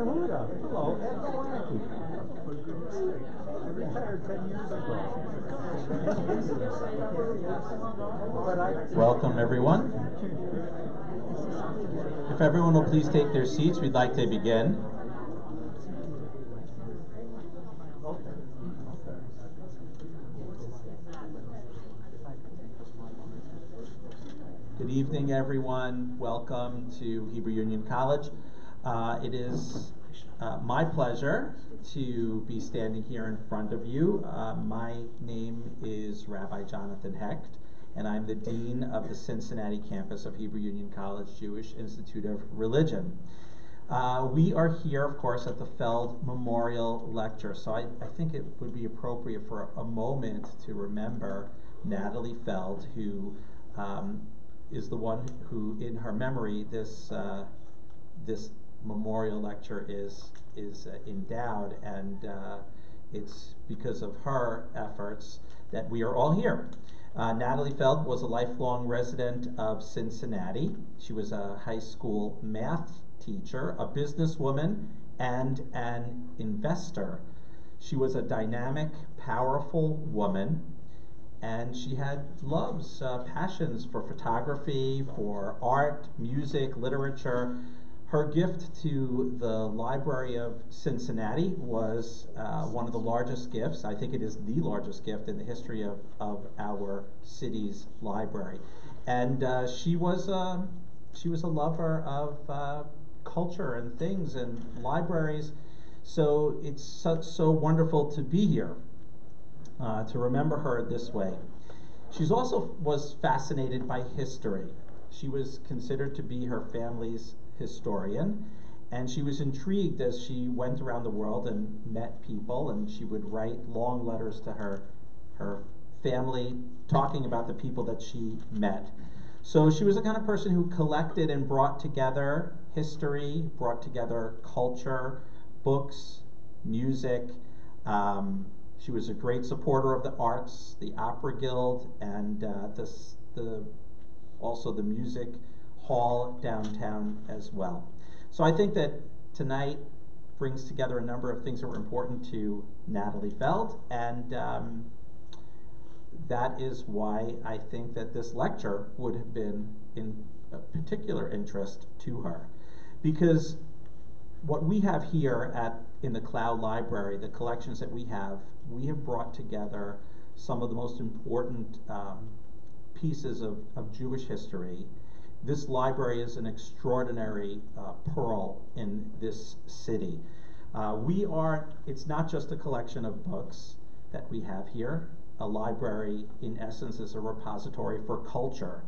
Yehuda. Hello, Ed Malarkey. I retired ten years ago. Welcome, everyone. If everyone will please take their seats, we'd like to begin. Good evening, everyone. Welcome to Hebrew Union College. Uh, it is uh, my pleasure to be standing here in front of you. Uh, my name is Rabbi Jonathan Hecht, and I'm the Dean of the Cincinnati campus of Hebrew Union College Jewish Institute of Religion. Uh, we are here, of course, at the Feld Memorial Lecture, so I, I think it would be appropriate for a, moment to remember Natalie Feld, who um, is the one who, in her memory, this uh, this memorial lecture is is uh, endowed, and uh, it's because of her efforts that we are all here. Uh, Natalie Feld was a lifelong resident of Cincinnati. She was a high school math teacher, a businesswoman, and an investor. She was a dynamic, powerful woman and she had loves, uh, passions for photography, for art, music, literature. Her gift to the Library of Cincinnati was uh, one of the largest gifts. I think it is the largest gift in the history of, of our city's library. And uh, she was a she was a lover of uh, culture and things and libraries. So it's so, so wonderful to be here uh, to remember her this way. She also was fascinated by history. She was considered to be her family's historian, and she was intrigued as she went around the world and met people, and she would write long letters to her her family talking about the people that she met. So she was the kind of person who collected and brought together history, brought together culture, books, music, um, she was a great supporter of the arts, the Opera Guild, and uh, the, also the music hall downtown as well. So I think that tonight brings together a number of things that were important to Natalie Feld, and um, that is why I think that this lecture would have been in particular interest to her. Because what we have here at in the Klau Library, the collections that we have, we have brought together some of the most important um, pieces of, of Jewish history. This library is an extraordinary uh, pearl in this city. Uh, we are, it's not just a collection of books that we have here. A library, in essence, is a repository for culture.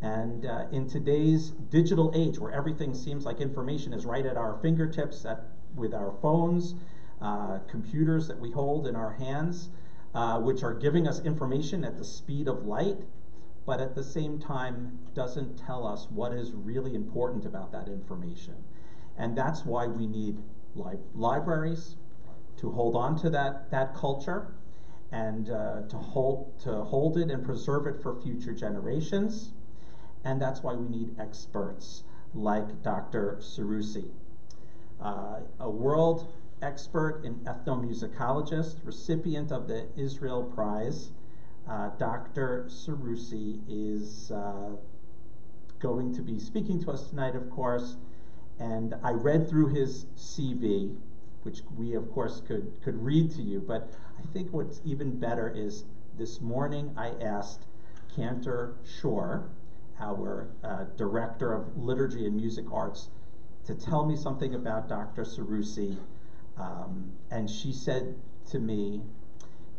And uh, in today's digital age, where everything seems like information is right at our fingertips, at, with our phones, uh, computers that we hold in our hands, uh, which are giving us information at the speed of light, but at the same time doesn't tell us what is really important about that information. And that's why we need li libraries to hold on to that, that culture and uh, to, hold, to hold it and preserve it for future generations and that's why we need experts like Dr. Seroussi. Uh, a world expert in ethnomusicologist, recipient of the Israel Prize, uh, Dr. Seroussi is uh, going to be speaking to us tonight, of course, and I read through his CV, which we, of course, could, could read to you, but I think what's even better is this morning I asked Cantor Shore, our uh, Director of Liturgy and Music Arts, to tell me something about Dr. Seroussi. Um, and she said to me,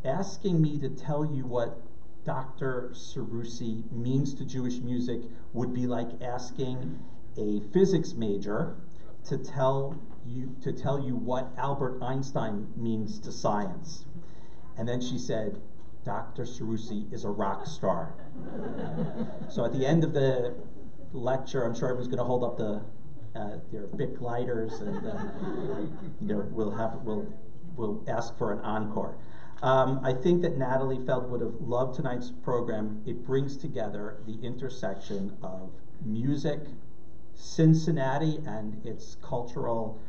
asking me to tell you what Dr. Seroussi means to Jewish music would be like asking a physics major to tell you to tell you what Albert Einstein means to science. And then she said, Dr. Seroussi is a rock star. so at the end of the lecture, I'm sure everyone's going to hold up the uh, their Bic lighters, and uh, you know we'll have we'll we'll ask for an encore. Um, I think that Natalie Feld would have loved tonight's program. It brings together the intersection of music, Cincinnati, and its cultural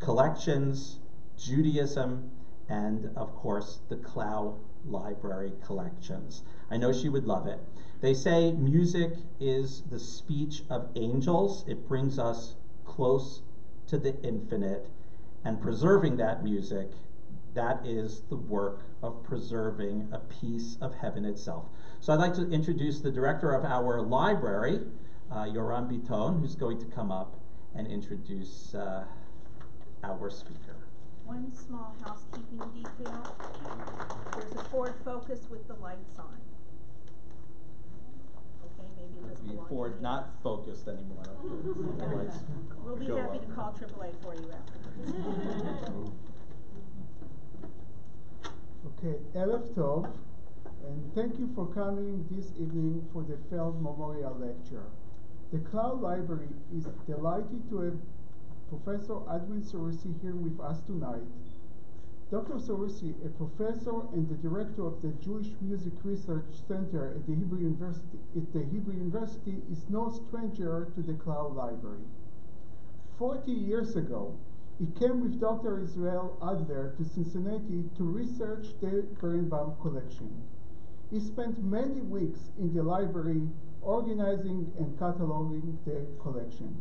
collections, Judaism, and of course the Klau Library collections. I know she would love it. They say music is the speech of angels. It brings us close to the infinite and preserving that music that is the work of preserving a piece of heaven itself. So I'd like to introduce the director of our library, uh, Yoram Biton, who's going to come up and introduce uh, our speaker. One small housekeeping detail. There's a Ford Focus with the lights on. Okay, maybe it doesn't Be belong to Ford me. not focused anymore. We'll be happy up. to call AAA for you afterwards. Okay, Erev Tov, and thank you for coming this evening for the Feld Memorial Lecture. The Klau Library is delighted to have Professor Edwin Seroussi here with us tonight. Dr. Seroussi, a professor and the director of the Jewish Music Research Center at the Hebrew University, at the Hebrew University is no stranger to the Klau Library. Forty years ago, he came with Dr. Israel Adler to Cincinnati to research the Birnbaum collection. He spent many weeks in the library organizing and cataloging the collection.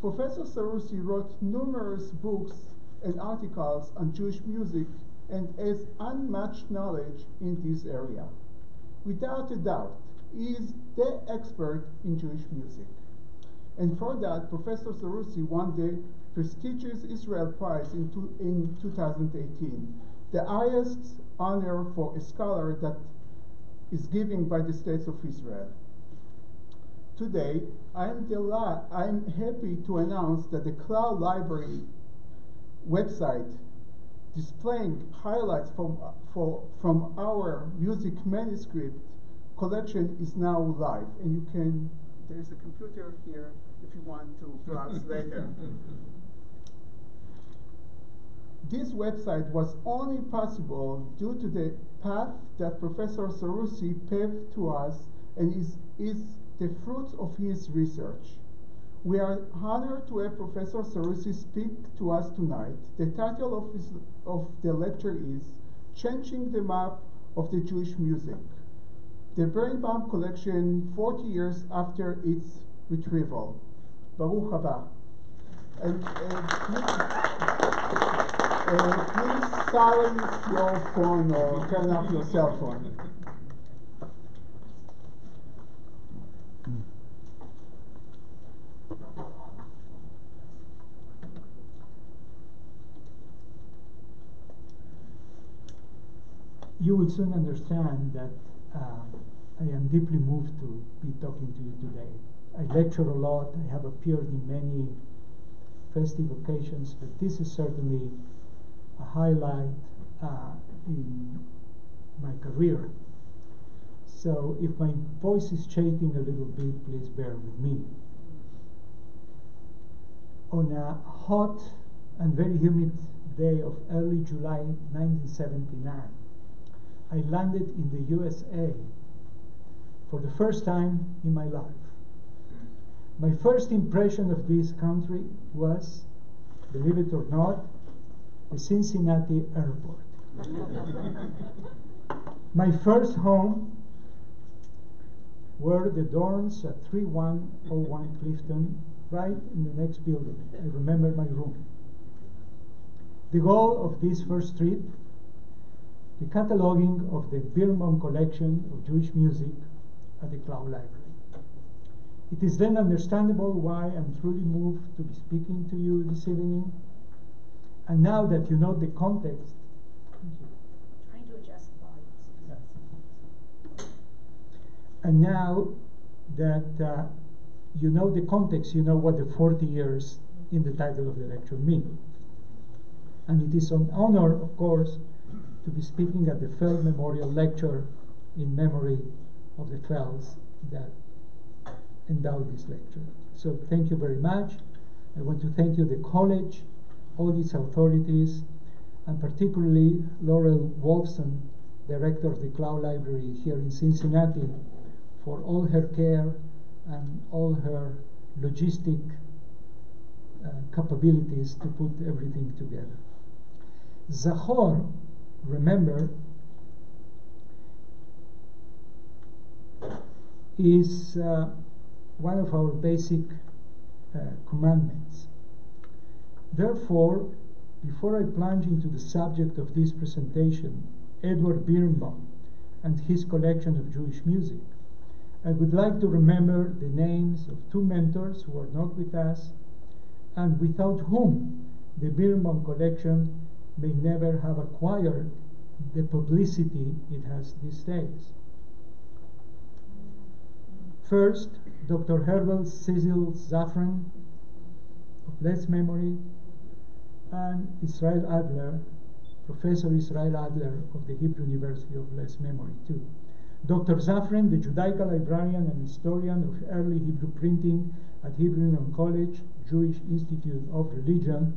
Professor Seroussi wrote numerous books and articles on Jewish music and has unmatched knowledge in this area. Without a doubt, he is the expert in Jewish music. And for that, Professor Seroussi won the prestigious Israel Prize in, two, in 2018, the highest honor for a scholar that is given by the States of Israel. Today, I'm, deli- I'm happy to announce that the Klau Library website displaying highlights from, for, from our music manuscript collection is now live. And you can, there's a computer here if you want to browse later. This website was only possible due to the path that Professor Seroussi paved to us and is, is the fruit of his research. We are honored to have Professor Seroussi speak to us tonight. The title of, his, of the lecture is Changing the Map of the Jewish Music. The Birnbaum Collection 40 years after its retrieval. Baruch haba. And, and uh, please silence your phone or turn off your cell phone. you will soon understand that uh, I am deeply moved to be talking to you today. I lecture a lot, I have appeared in many festive occasions, but this is certainly a highlight uh, in my career. So if my voice is shaking a little bit, please bear with me. On a hot and very humid day of early July 1979, I landed in the USA for the first time in my life. My first impression of this country was, believe it or not, the Cincinnati airport. my first home were the dorms at 3101 Clifton, right in the next building. I remember my room. The goal of this first trip the cataloging of the Birnbaum collection of Jewish music at the Klau Library. It is then understandable why I'm truly moved to be speaking to you this evening. And now that you know the context, Trying to adjust and now that uh, you know the context, you know what the 40 years in the title of the lecture mean. And it is an honor, of course, to be speaking at the Feld Memorial Lecture in memory of the Felds that endowed this lecture. So thank you very much. I want to thank you, the college, all its authorities, and particularly Laurel Wolfson, director of the Klau Library here in Cincinnati, for all her care and all her logistic uh, capabilities to put everything together. Zahor, remember, is uh, one of our basic uh, commandments. Therefore, before I plunge into the subject of this presentation, Edward Birnbaum and his collection of Jewish music, I would like to remember the names of two mentors who are not with us and without whom the Birnbaum collection may never have acquired the publicity it has these days. First, Dr. Herbert Cecil Zafren of blessed memory, and Israel Adler, Professor Israel Adler of the Hebrew University of blessed memory too. Dr. Zafren, the Judaica librarian and historian of early Hebrew printing at Hebrew Union College, Jewish Institute of Religion,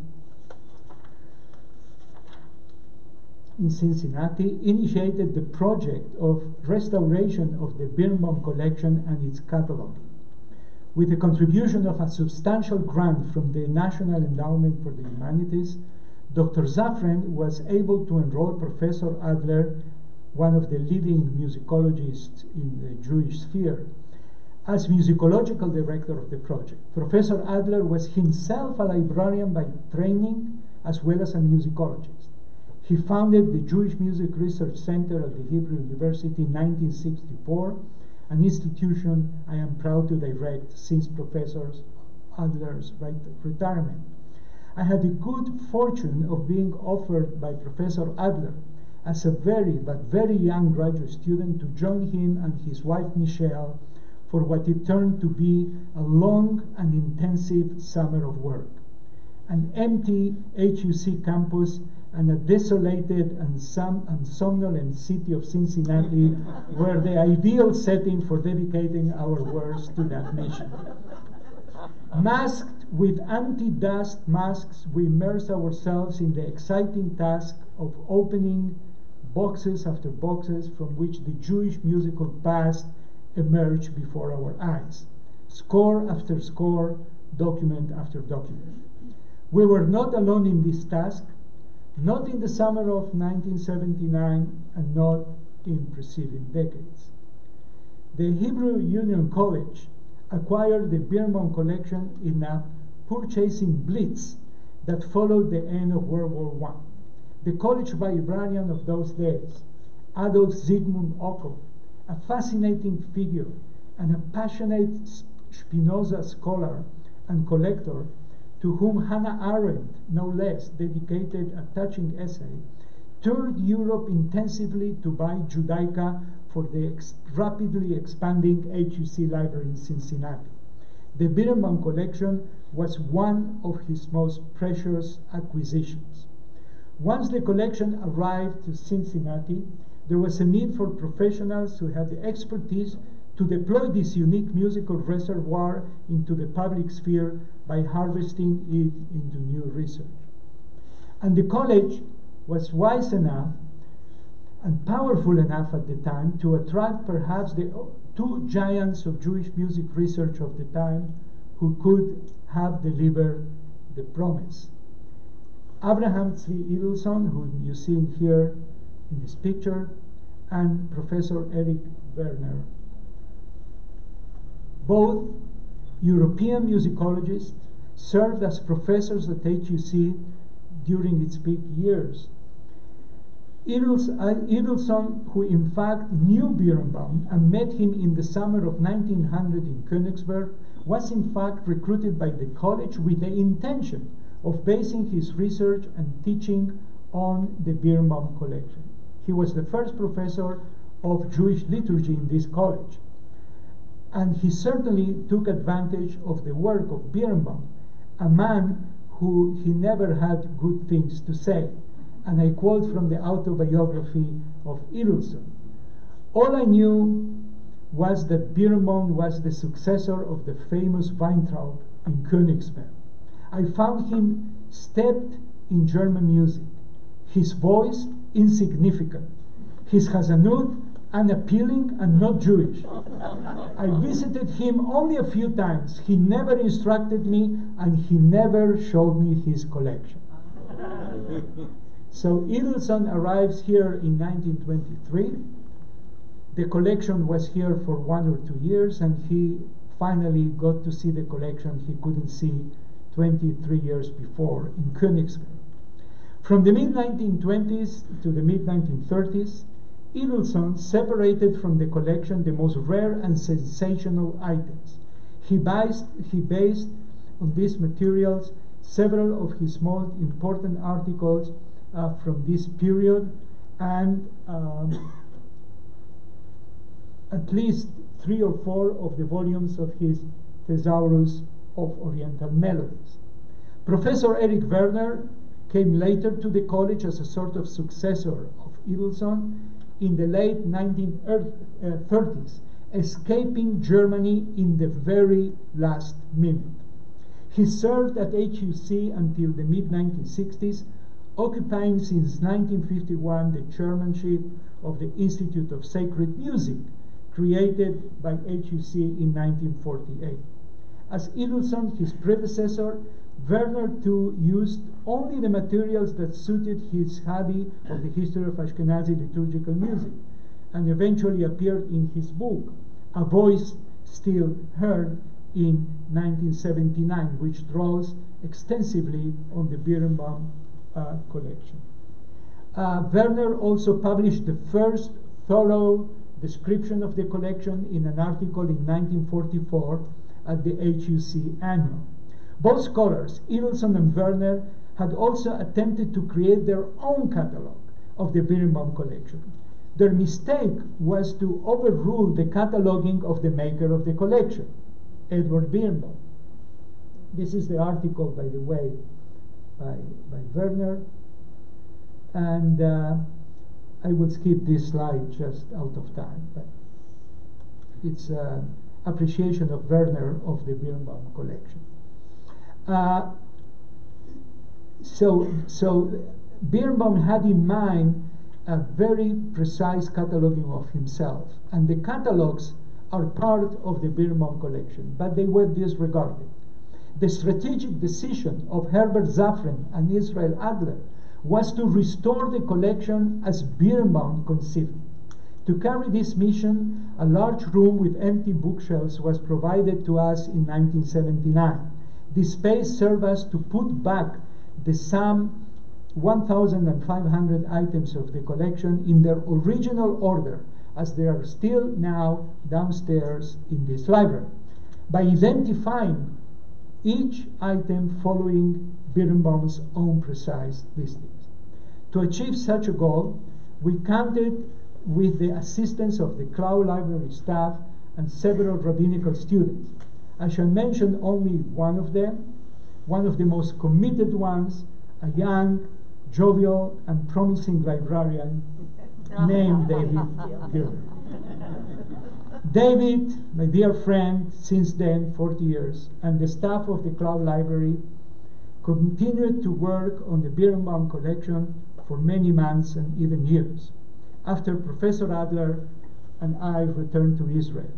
in Cincinnati initiated the project of restoration of the Birnbaum collection and its catalog. With the contribution of a substantial grant from the National Endowment for the Humanities, Dr. Zafren was able to enroll Professor Adler, one of the leading musicologists in the Jewish sphere, as musicological director of the project. Professor Adler was himself a librarian by training as well as a musicologist. He founded the Jewish Music Research Center at the Hebrew University in 1964, an institution I am proud to direct since Professor Adler's retirement. I had the good fortune of being offered by Professor Adler as a very but very young graduate student to join him and his wife Michelle for what it turned to be a long and intensive summer of work. An empty HUC campus and a desolated and, and somnolent city of Cincinnati were the ideal setting for dedicating our works to that mission. Masked with anti dust masks, we immerse ourselves in the exciting task of opening boxes after boxes from which the Jewish musical past emerged before our eyes. Score after score, document after document. We were not alone in this task not in the summer of 1979 and not in preceding decades. The Hebrew Union College acquired the Birnbaum collection in a purchasing blitz that followed the end of World War I. The college librarian of those days, Adolf Zygmunt Oko, a fascinating figure and a passionate Spinoza scholar and collector, to whom Hannah Arendt, no less, dedicated a touching essay, toured Europe intensively to buy Judaica for the ex rapidly expanding HUC library in Cincinnati. The Birnbaum collection was one of his most precious acquisitions. Once the collection arrived to Cincinnati, there was a need for professionals who had the expertise to deploy this unique musical reservoir into the public sphere by harvesting it into new research. And the college was wise enough and powerful enough at the time to attract perhaps the two giants of Jewish music research of the time who could have delivered the promise. Abraham Tzvi Idelsohn, whom you see here in this picture, and Professor Eric Werner both European musicologists served as professors at HUC during its peak years. Idelsohn, uh, who in fact knew Birnbaum and met him in the summer of 1900 in Königsberg, was in fact recruited by the college with the intention of basing his research and teaching on the Birnbaum collection. He was the first professor of Jewish liturgy in this college and he certainly took advantage of the work of Birnbaum, a man who he never had good things to say. And I quote from the autobiography of Idelsohn. All I knew was that Birnbaum was the successor of the famous Weintraub in Königsberg. I found him steeped in German music, his voice insignificant, his Hazzanut unappealing, and not Jewish. I visited him only a few times. He never instructed me, and he never showed me his collection. so Idelsohn arrives here in 1923. The collection was here for one or two years, and he finally got to see the collection he couldn't see 23 years before in Königsberg. From the mid 1920s to the mid 1930s, Idelsohn separated from the collection the most rare and sensational items. He based, he based on these materials several of his most important articles uh, from this period and um, at least three or four of the volumes of his Thesaurus of Oriental Melodies. Professor Eric Werner came later to the college as a sort of successor of Idelsohn in the late 1930s, er, uh, escaping Germany in the very last minute. He served at HUC until the mid 1960s, occupying since 1951 the chairmanship of the Institute of Sacred Music, created by HUC in 1948. As Idelsohn, his predecessor, Werner too used only the materials that suited his hobby of the history of Ashkenazi liturgical music, and eventually appeared in his book, A Voice Still Heard, in 1979, which draws extensively on the Birnbaum uh, collection. Uh, Werner also published the first thorough description of the collection in an article in 1944 at the HUC Annual. Both scholars, Idelsohn and Werner, had also attempted to create their own catalog of the Birnbaum collection. Their mistake was to overrule the cataloging of the maker of the collection, Edward Birnbaum. This is the article, by the way, by, by Werner. And uh, I will skip this slide just out of time, but it's uh, appreciation of Werner of the Birnbaum collection. Uh, so, so Birnbaum had in mind a very precise cataloging of himself, and the catalogs are part of the Birnbaum collection, but they were disregarded. The strategic decision of Herbert Zafren and Israel Adler was to restore the collection as Birnbaum conceived. To carry this mission, a large room with empty bookshelves was provided to us in 1979. This space served us to put back the some 1,500 items of the collection in their original order, as they are still now downstairs in this library, by identifying each item following Birnbaum's own precise listings. To achieve such a goal, we counted with the assistance of the Klau Library staff and several rabbinical students. I shall mention only one of them, one of the most committed ones, a young, jovial, and promising librarian named David Gilbert. David, my dear friend, since then, 40 years, and the staff of the Klau Library continued to work on the Birnbaum collection for many months and even years after Professor Adler and I returned to Israel.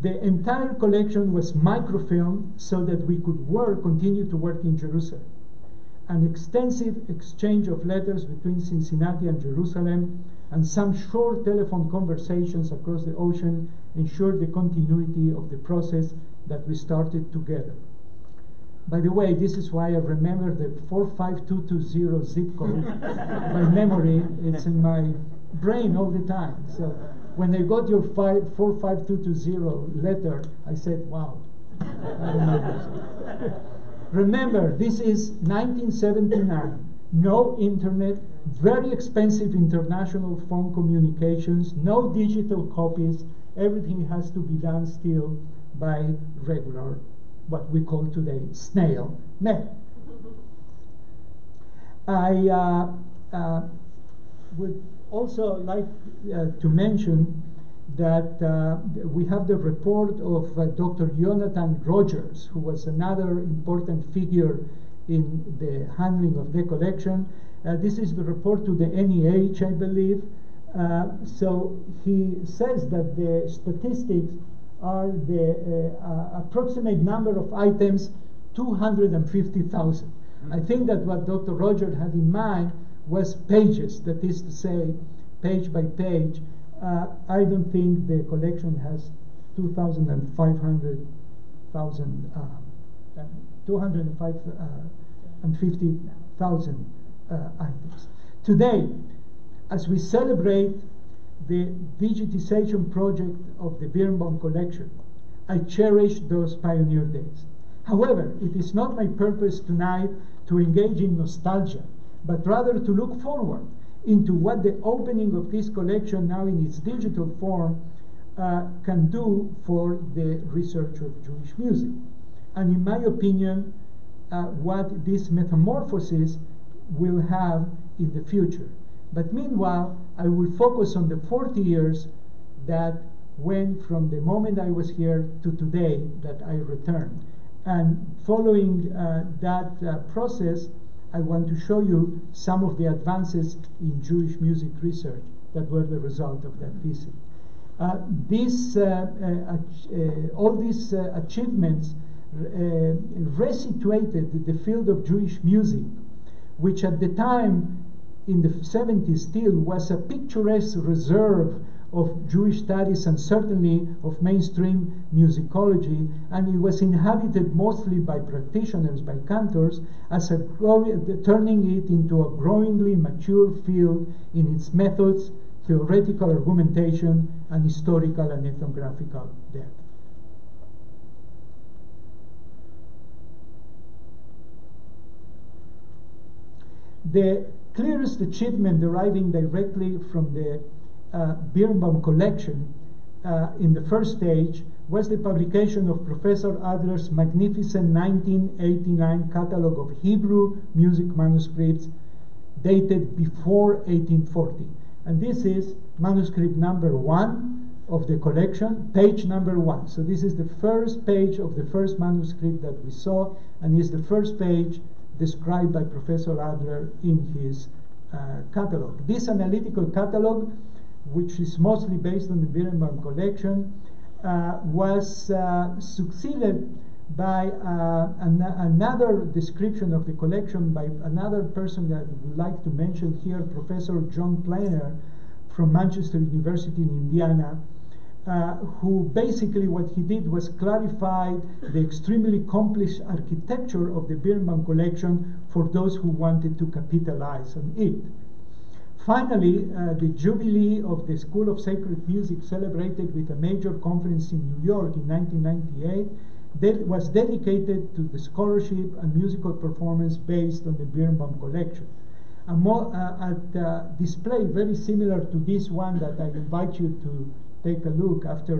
The entire collection was microfilmed so that we could work, continue to work in Jerusalem. An extensive exchange of letters between Cincinnati and Jerusalem and some short telephone conversations across the ocean ensured the continuity of the process that we started together. By the way, this is why I remember the 45220 zip code by memory. It's in my brain all the time. So when I got your five, 45220 letter, I said, wow. I remember. remember, this is 1979. No internet, very expensive international phone communications, no digital copies. Everything has to be done still by regular, what we call today, snail mail. I uh, uh, would also like uh, to mention that uh, we have the report of uh, Dr. Jonathan Rogers, who was another important figure in the handling of the collection. This is the report to the NEH, I believe, so he says that the statistics are the uh, uh, approximate number of items 250,000. I think that what Dr. Roger had in mind was pages, that is to say, page by page. Uh, I don't think the collection has 2,500,000, uh, uh, uh, items. Today, as we celebrate the digitization project of the Birnbaum collection, I cherish those pioneer days. However, it is not my purpose tonight to engage in nostalgia, but rather to look forward into what the opening of this collection now in its digital form uh, can do for the research of Jewish music. And in my opinion, uh, what this metamorphosis will have in the future. But meanwhile, I will focus on the 40 years that went from the moment I was here to today that I returned. And following uh, that uh, process, I want to show you some of the advances in Jewish music research that were the result of that visit. Uh, this, uh, uh, uh all these achievements resituated the field of Jewish music, which at the time in the 70s still was a picturesque reserve of Jewish studies and certainly of mainstream musicology, and it was inhabited mostly by practitioners, by cantors, as a turning it into a growingly mature field in its methods, theoretical argumentation, and historical and ethnographical depth. The clearest achievement deriving directly from the Birnbaum collection uh, in the first stage was the publication of Professor Adler's magnificent 1989 catalog of Hebrew music manuscripts dated before 1840. And this is manuscript number one of the collection, page number one. So this is the first page of the first manuscript that we saw, and is the first page described by Professor Adler in his uh, catalog. This analytical catalog, which is mostly based on the Birnbaum collection, uh, was uh, succeeded by uh, an another description of the collection by another person that I would like to mention here, Professor John Planer from Manchester University in Indiana, uh, who basically what he did was clarify the extremely complex architecture of the Birnbaum collection for those who wanted to capitalize on it. Finally, uh, the jubilee of the School of Sacred Music celebrated with a major conference in New York in 1998 that was dedicated to the scholarship and musical performance based on the Birnbaum collection. A more, uh, uh, display very similar to this one that I invite you to take a look after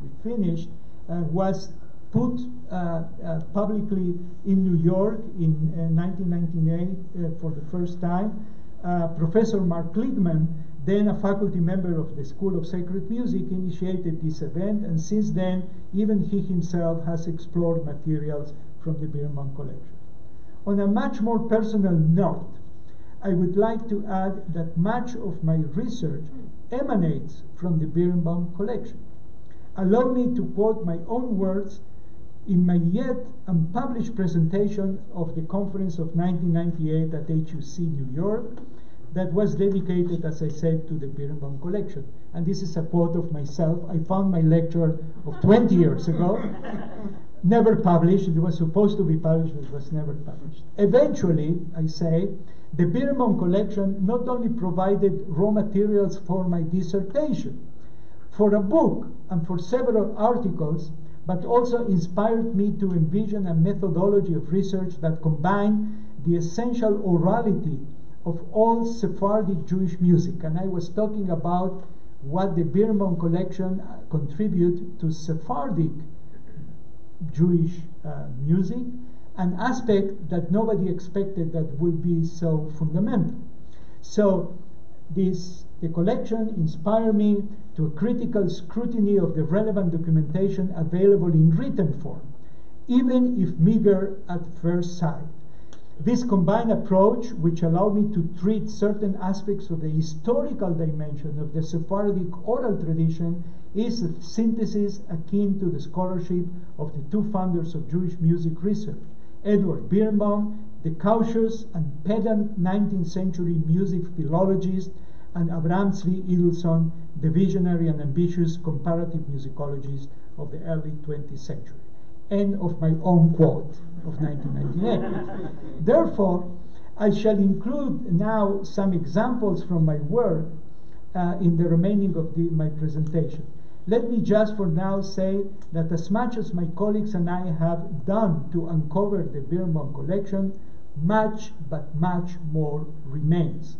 we finished uh, was put uh, uh, publicly in New York in 1998 for the first time. Professor Mark Kligman then a faculty member of the School of Sacred Music initiated this event, and since then, even he himself has explored materials from the Birnbaum collection. On a much more personal note, I would like to add that much of my research emanates from the Birnbaum collection. Allow me to quote my own words in my yet unpublished presentation of the conference of 1998 at HUC New York, that was dedicated, as I said, to the Birnbaum collection. And this is a quote of myself. I found my lecture of 20 years ago, never published. It was supposed to be published, but it was never published. Eventually, I say, the Birnbaum collection not only provided raw materials for my dissertation, for a book, and for several articles, but also inspired me to envision a methodology of research that combined the essential orality of all Sephardic Jewish music. And I was talking about what the Birnbaum collection uh, contribute to Sephardic Jewish uh, music, an aspect that nobody expected that would be so fundamental. So this the collection inspired me to a critical scrutiny of the relevant documentation available in written form, even if meager at first sight. This combined approach, which allowed me to treat certain aspects of the historical dimension of the Sephardic oral tradition, is a synthesis akin to the scholarship of the two founders of Jewish music research, Edward Birnbaum, the cautious and pedant 19th century music philologist, and Zvi Idelsohn, the visionary and ambitious comparative musicologist of the early 20th century. End of my own quote of 1998. Therefore, I shall include now some examples from my work uh, in the remaining of the, my presentation. Let me just for now say that as much as my colleagues and I have done to uncover the Birnbaum collection, much but much more remains.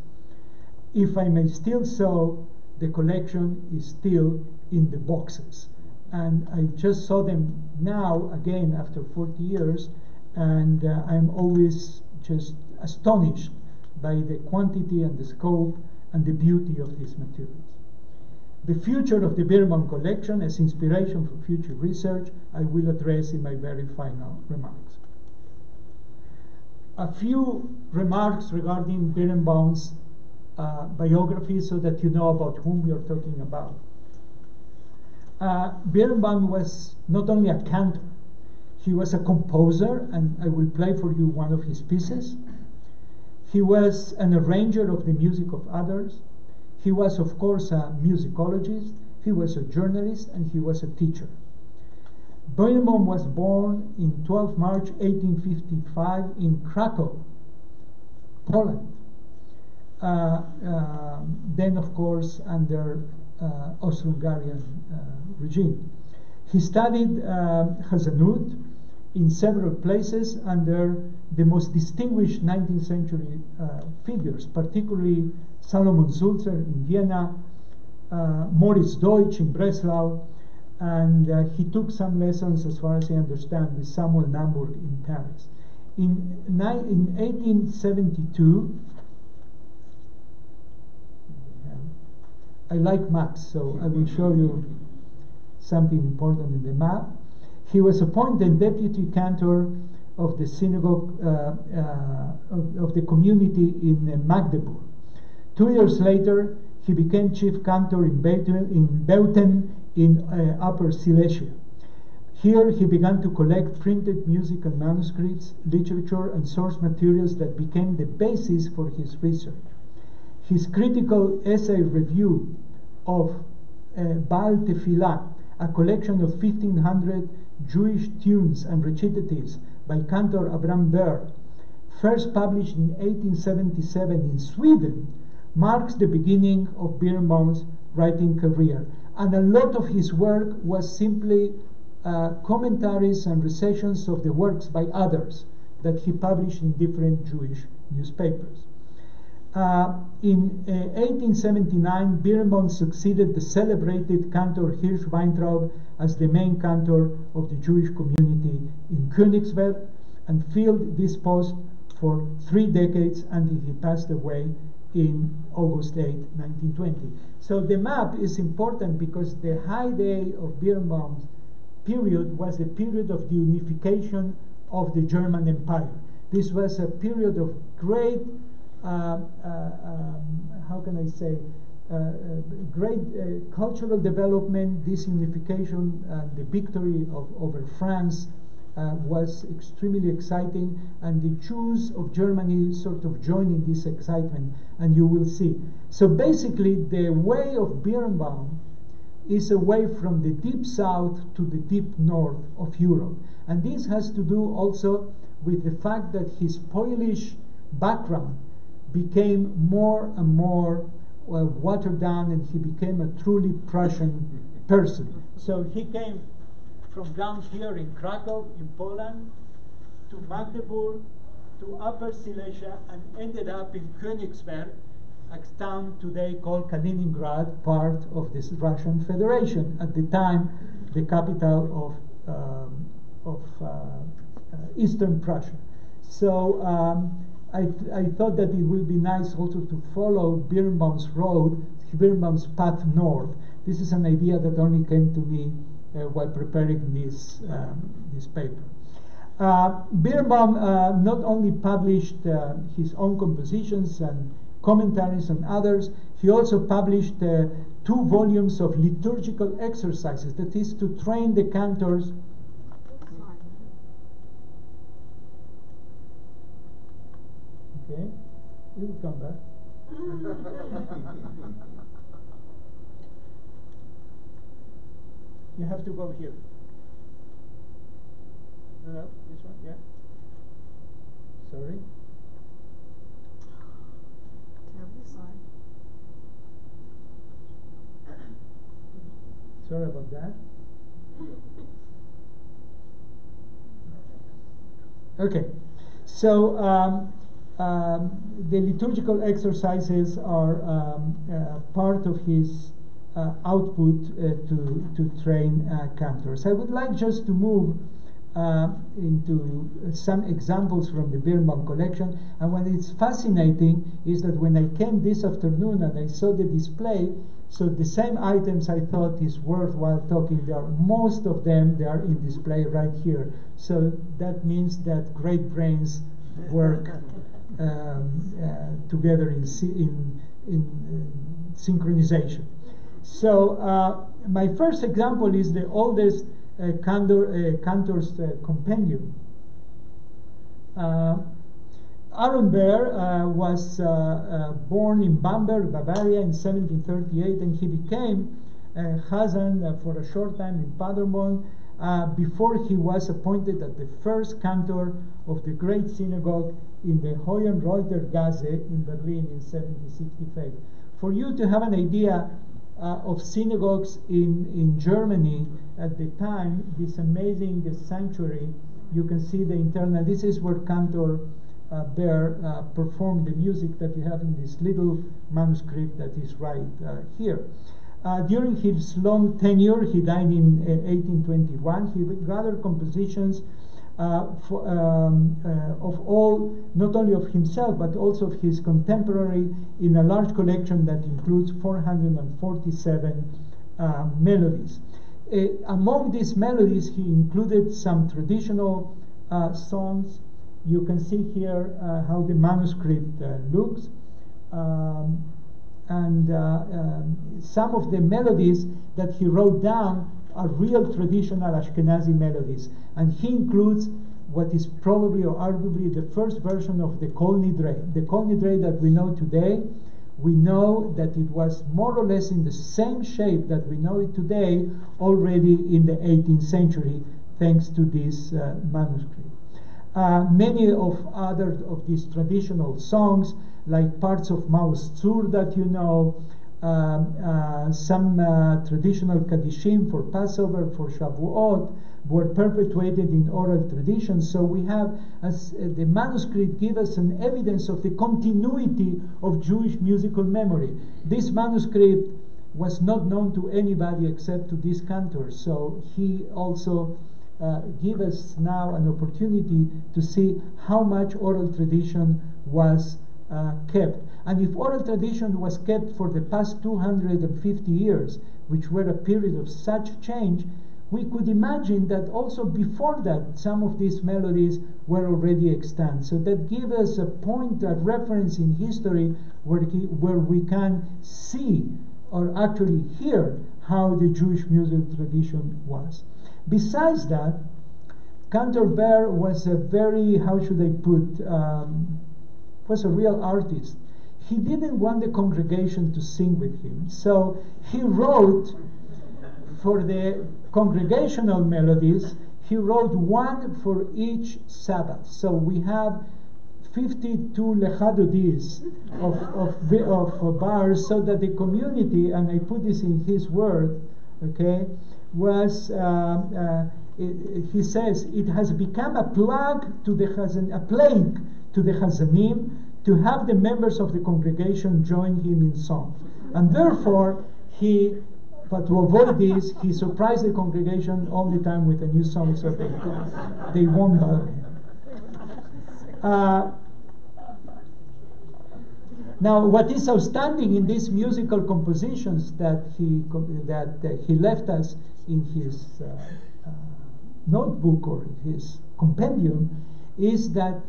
If I may still so, the collection is still in the boxes. And I just saw them now again after 40 years, and uh, I'm always just astonished by the quantity and the scope and the beauty of these materials. The future of the Birnbaum collection as inspiration for future research I will address in my very final remarks. A few remarks regarding Birnbaum's uh, biography so that you know about whom we are talking about. Uh, Birnbaum was not only a cantor, he was a composer, and I will play for you one of his pieces. He was an arranger of the music of others. He was, of course, a musicologist, he was a journalist, and he was a teacher. Birnbaum was born in 12 March 1855 in Krakow, Poland. Uh, uh, then, of course, under uh, Austro-Hungarian regime. He studied Hazzanut in several places under the most distinguished 19th century figures, particularly Salomon Sulzer in Vienna, uh, Moritz Deutsch in Breslau, and uh, he took some lessons, as far as I understand, with Samuel Naumbourg in Paris. In, in 1872, I like maps, so I will show you something important in the map. He was appointed deputy cantor of the synagogue uh, uh, of, of, the community in uh, Magdeburg. Two years later, he became chief cantor in Beuthen in, in uh, Upper Silesia. Here, he began to collect printed music and manuscripts, literature, and source materials that became the basis for his research. His critical essay review of uh, Baal Tefillah, a collection of 1500 Jewish tunes and recitatives by cantor Abraham Baer, first published in 1877 in Sweden, marks the beginning of Birnbaum's writing career. And a lot of his work was simply uh, commentaries and recensions of the works by others that he published in different Jewish newspapers. Uh, in uh, 1879, Birnbaum succeeded the celebrated cantor Hirsch Weintraub as the main cantor of the Jewish community in Königsberg and filled this post for three decades until he passed away in August 8, 1920. So the map is important because the high day of Birnbaum's period was the period of the unification of the German Empire. This was a period of great uh, uh, Um, uh, um, how can I say, uh, uh great uh, cultural development, this unification, the victory of, over France uh, was extremely exciting, and the Jews of Germany sort of joined in this excitement, and you will see. So basically, the way of Birnbaum is a way from the deep south to the deep north of Europe. And this has to do also with the fact that his Polish background became more and more uh, watered down and he became a truly Prussian person. So he came from down here in Krakow, in Poland, to Magdeburg, to Upper Silesia, and ended up in Königsberg, a town today called Kaliningrad, part of this Russian Federation. At the time, the capital of, um, of uh, uh, Eastern Prussia. So um, I, th I thought that it would be nice also to follow Birnbaum's road, Birnbaum's path north. This is an idea that only came to me uh, while preparing this, um, this paper. Uh, Birnbaum uh, not only published uh, his own compositions and commentaries on others, he also published uh, two volumes of liturgical exercises, that is, to train the cantors. Okay, will come back. You have to go here. No, no, this one, yeah. Sorry. Terribly sorry. Sorry about that. Okay, so um, um, the liturgical exercises are um, uh, part of his uh, output uh, to, to train uh, cantors. I would like just to move uh, into some examples from the Birnbaum collection. And what is fascinating is that when I came this afternoon and I saw the display, so the same items I thought is worthwhile talking. There are most of them they are in display right here. So that means that great brains work um, uh, together in in, in uh, synchronization. So uh, my first example is the oldest Cantor, Cantor's Compendium. Aaron Beer uh, was uh, uh, born in Bamberg, Bavaria in 1738 and he became uh, Chazan uh, for a short time in Paderborn before he was appointed as the first cantor of the great synagogue in the Heidereuter Gasse in Berlin in 1765. For you to have an idea uh, of synagogues in, in Germany at the time, this amazing sanctuary, you can see the internal, this is where Cantor uh, Beer uh, performed the music that you have in this little manuscript that is right uh, here. Uh, during his long tenure, he died in 1821, uh, he gathered compositions uh, for, um, uh, of all, not only of himself, but also of his contemporary in a large collection that includes 447 uh, melodies. Uh, among these melodies, he included some traditional uh, songs. You can see here uh, how the manuscript looks. Um, and um, some of the melodies that he wrote down are real traditional Ashkenazi melodies. And he includes what is probably or arguably the first version of the Kol Nidre. The Kol Nidre that we know today, we know that it was more or less in the same shape that we know it today already in the 18th century, thanks to this uh, manuscript. Uh, many of other of these traditional songs, like parts of Maoz Tzur that you know, um, uh, some uh, traditional Kaddishim for Passover, for Shavuot, were perpetuated in oral tradition. So we have, as uh, the manuscript give us an evidence of the continuity of Jewish musical memory. This manuscript was not known to anybody except to this cantor. So he also uh, give us now an opportunity to see how much oral tradition was uh, kept. And if oral tradition was kept for the past 250 years, which were a period of such change, we could imagine that also before that some of these melodies were already extant. So that gives us a point, a reference in history where, he, where we can see or actually hear how the Jewish music tradition was. Besides that, Cantor Beer was a very, how should I put, um, was a real artist he didn't want the congregation to sing with him. So he wrote for the congregational melodies, he wrote one for each Sabbath. So we have 52 lechadodis of, of, of, bars so that the community, and I put this in his word, okay, was, uh, uh, it, he says, it has become a plague to the Chazan, a plague to the Chazanim to have the members of the congregation join him in song. And therefore, he, but to avoid this, he surprised the congregation all the time with a new song so they, they won't bother him. Uh, now, what is outstanding in these musical compositions that he that uh, he left us in his uh, uh notebook or his compendium is that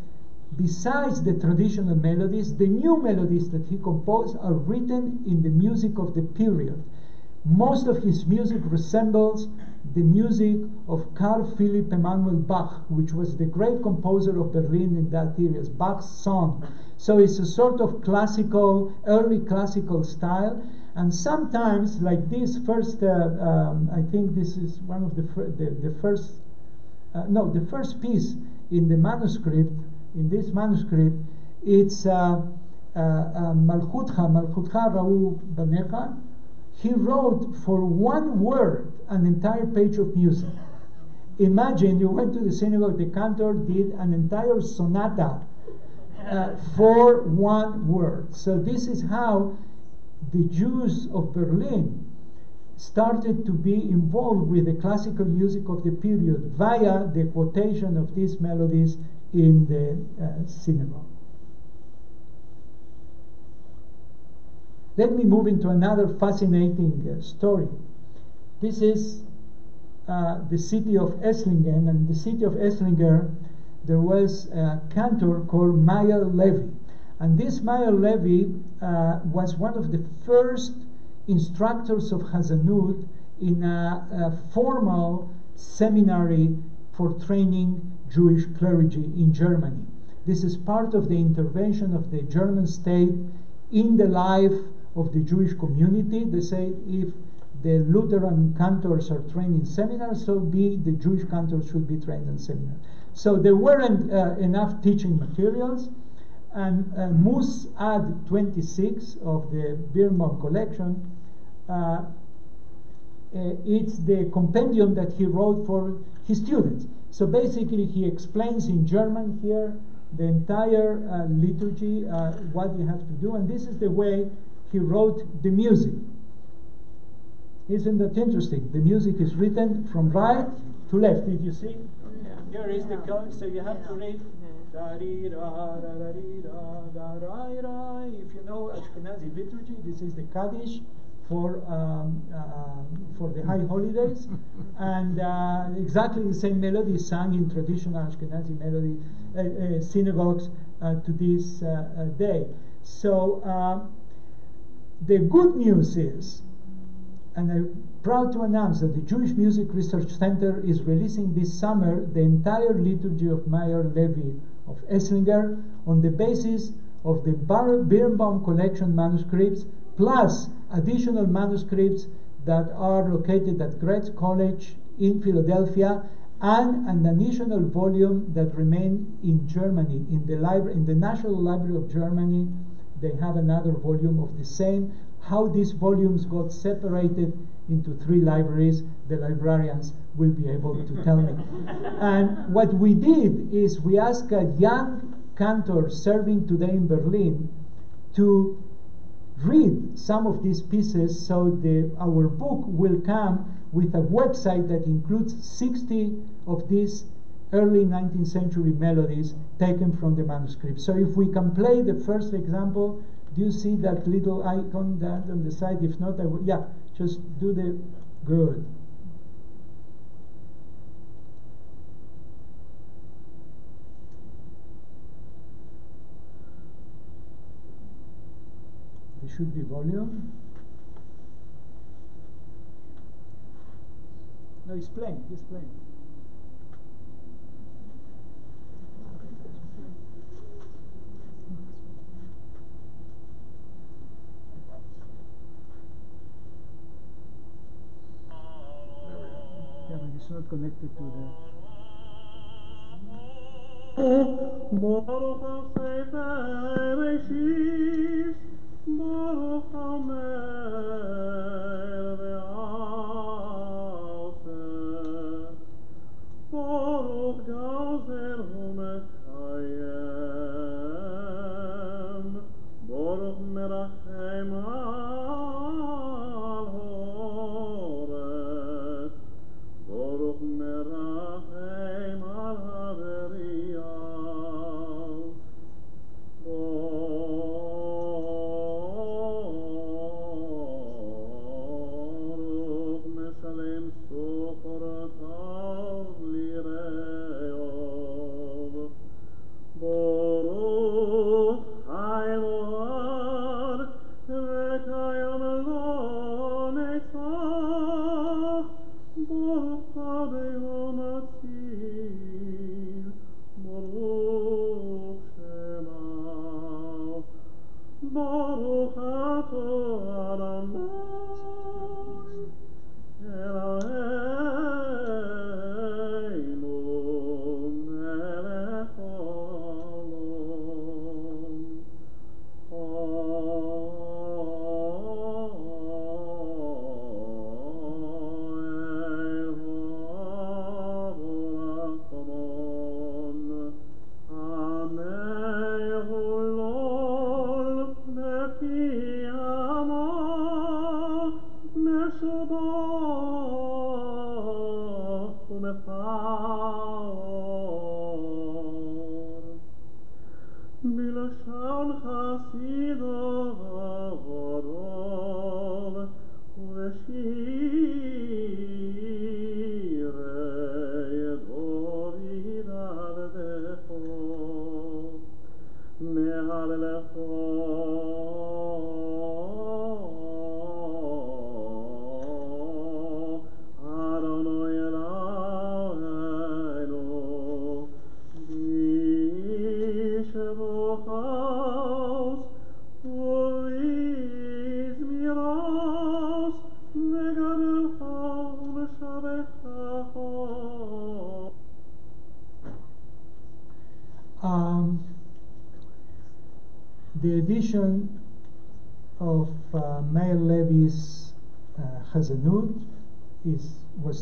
besides the traditional melodies, the new melodies that he composed are written in the music of the period. Most of his music resembles the music of Carl Philipp Emanuel Bach, which was the great composer of Berlin in that era, Bach's son. So it's a sort of classical, early classical style. And sometimes, like this first, uh, um, I think this is one of the, fir- the, the first, uh, no, the first piece in the manuscript, in this manuscript, it's uh, uh, uh, Malchutcha, Malchutcha Ra'u Banecha. He wrote for one word an entire page of music. Imagine you went to the synagogue, the cantor did an entire sonata uh, for one word. So this is how the Jews of Berlin started to be involved with the classical music of the period via the quotation of these melodies in the uh. Let me move into another fascinating uh, story. This is uh, the city of Esslingen, and the city of Esslingen, there was a cantor called Meyer Levy. And this Meyer Levy uh, was one of the first instructors of Hazzanut in a, a formal seminary for training Jewish clergy in Germany. This is part of the intervention of the German state in the life of the Jewish community. They say if the Lutheran cantors are trained in seminars, so be the Jewish cantors should be trained in seminars. So there weren't uh, enough teaching materials, and uh, Mus Ad 26 of the Birnbaum collection, uh, uh, it's the compendium that he wrote for his students. So basically, he explains in German here the entire uh, liturgy, uh, what you have to do, and this is the way he wrote the music. Isn't that interesting? The music is written from right to left. Did you see? Here is the code, so you have to read. If you know Ashkenazi liturgy, this is the Kaddish for um, uh, for the high holidays, and uh, exactly the same melody is sung in traditional Ashkenazi melody uh, uh synagogues uh, to this uh, day. So the good news is, and I'm proud to announce that the Jewish Music Research Center is releasing this summer the entire liturgy of Meyer Levy of Esslingen on the basis of the Bar- Birnbaum collection manuscripts plus additional manuscripts that are located at Gratz College in Philadelphia and an additional volume that remain in Germany in the library in the National Library of Germany. They have another volume of the same. How these volumes got separated into three libraries the librarians will be able to tell me. And what we did is we asked a young cantor serving today in Berlin to read some of these pieces so the, our book will come with a website that includes 60 of these early 19th century melodies taken from the manuscript. So if we can play the first example, do you see that little icon that on the side? If not, I will, yeah, just do the good. There should be volume. No, it's playing, it's playing. Yeah, but it's not connected to the. Baruch HaSefer Reshis, Baruch HaMer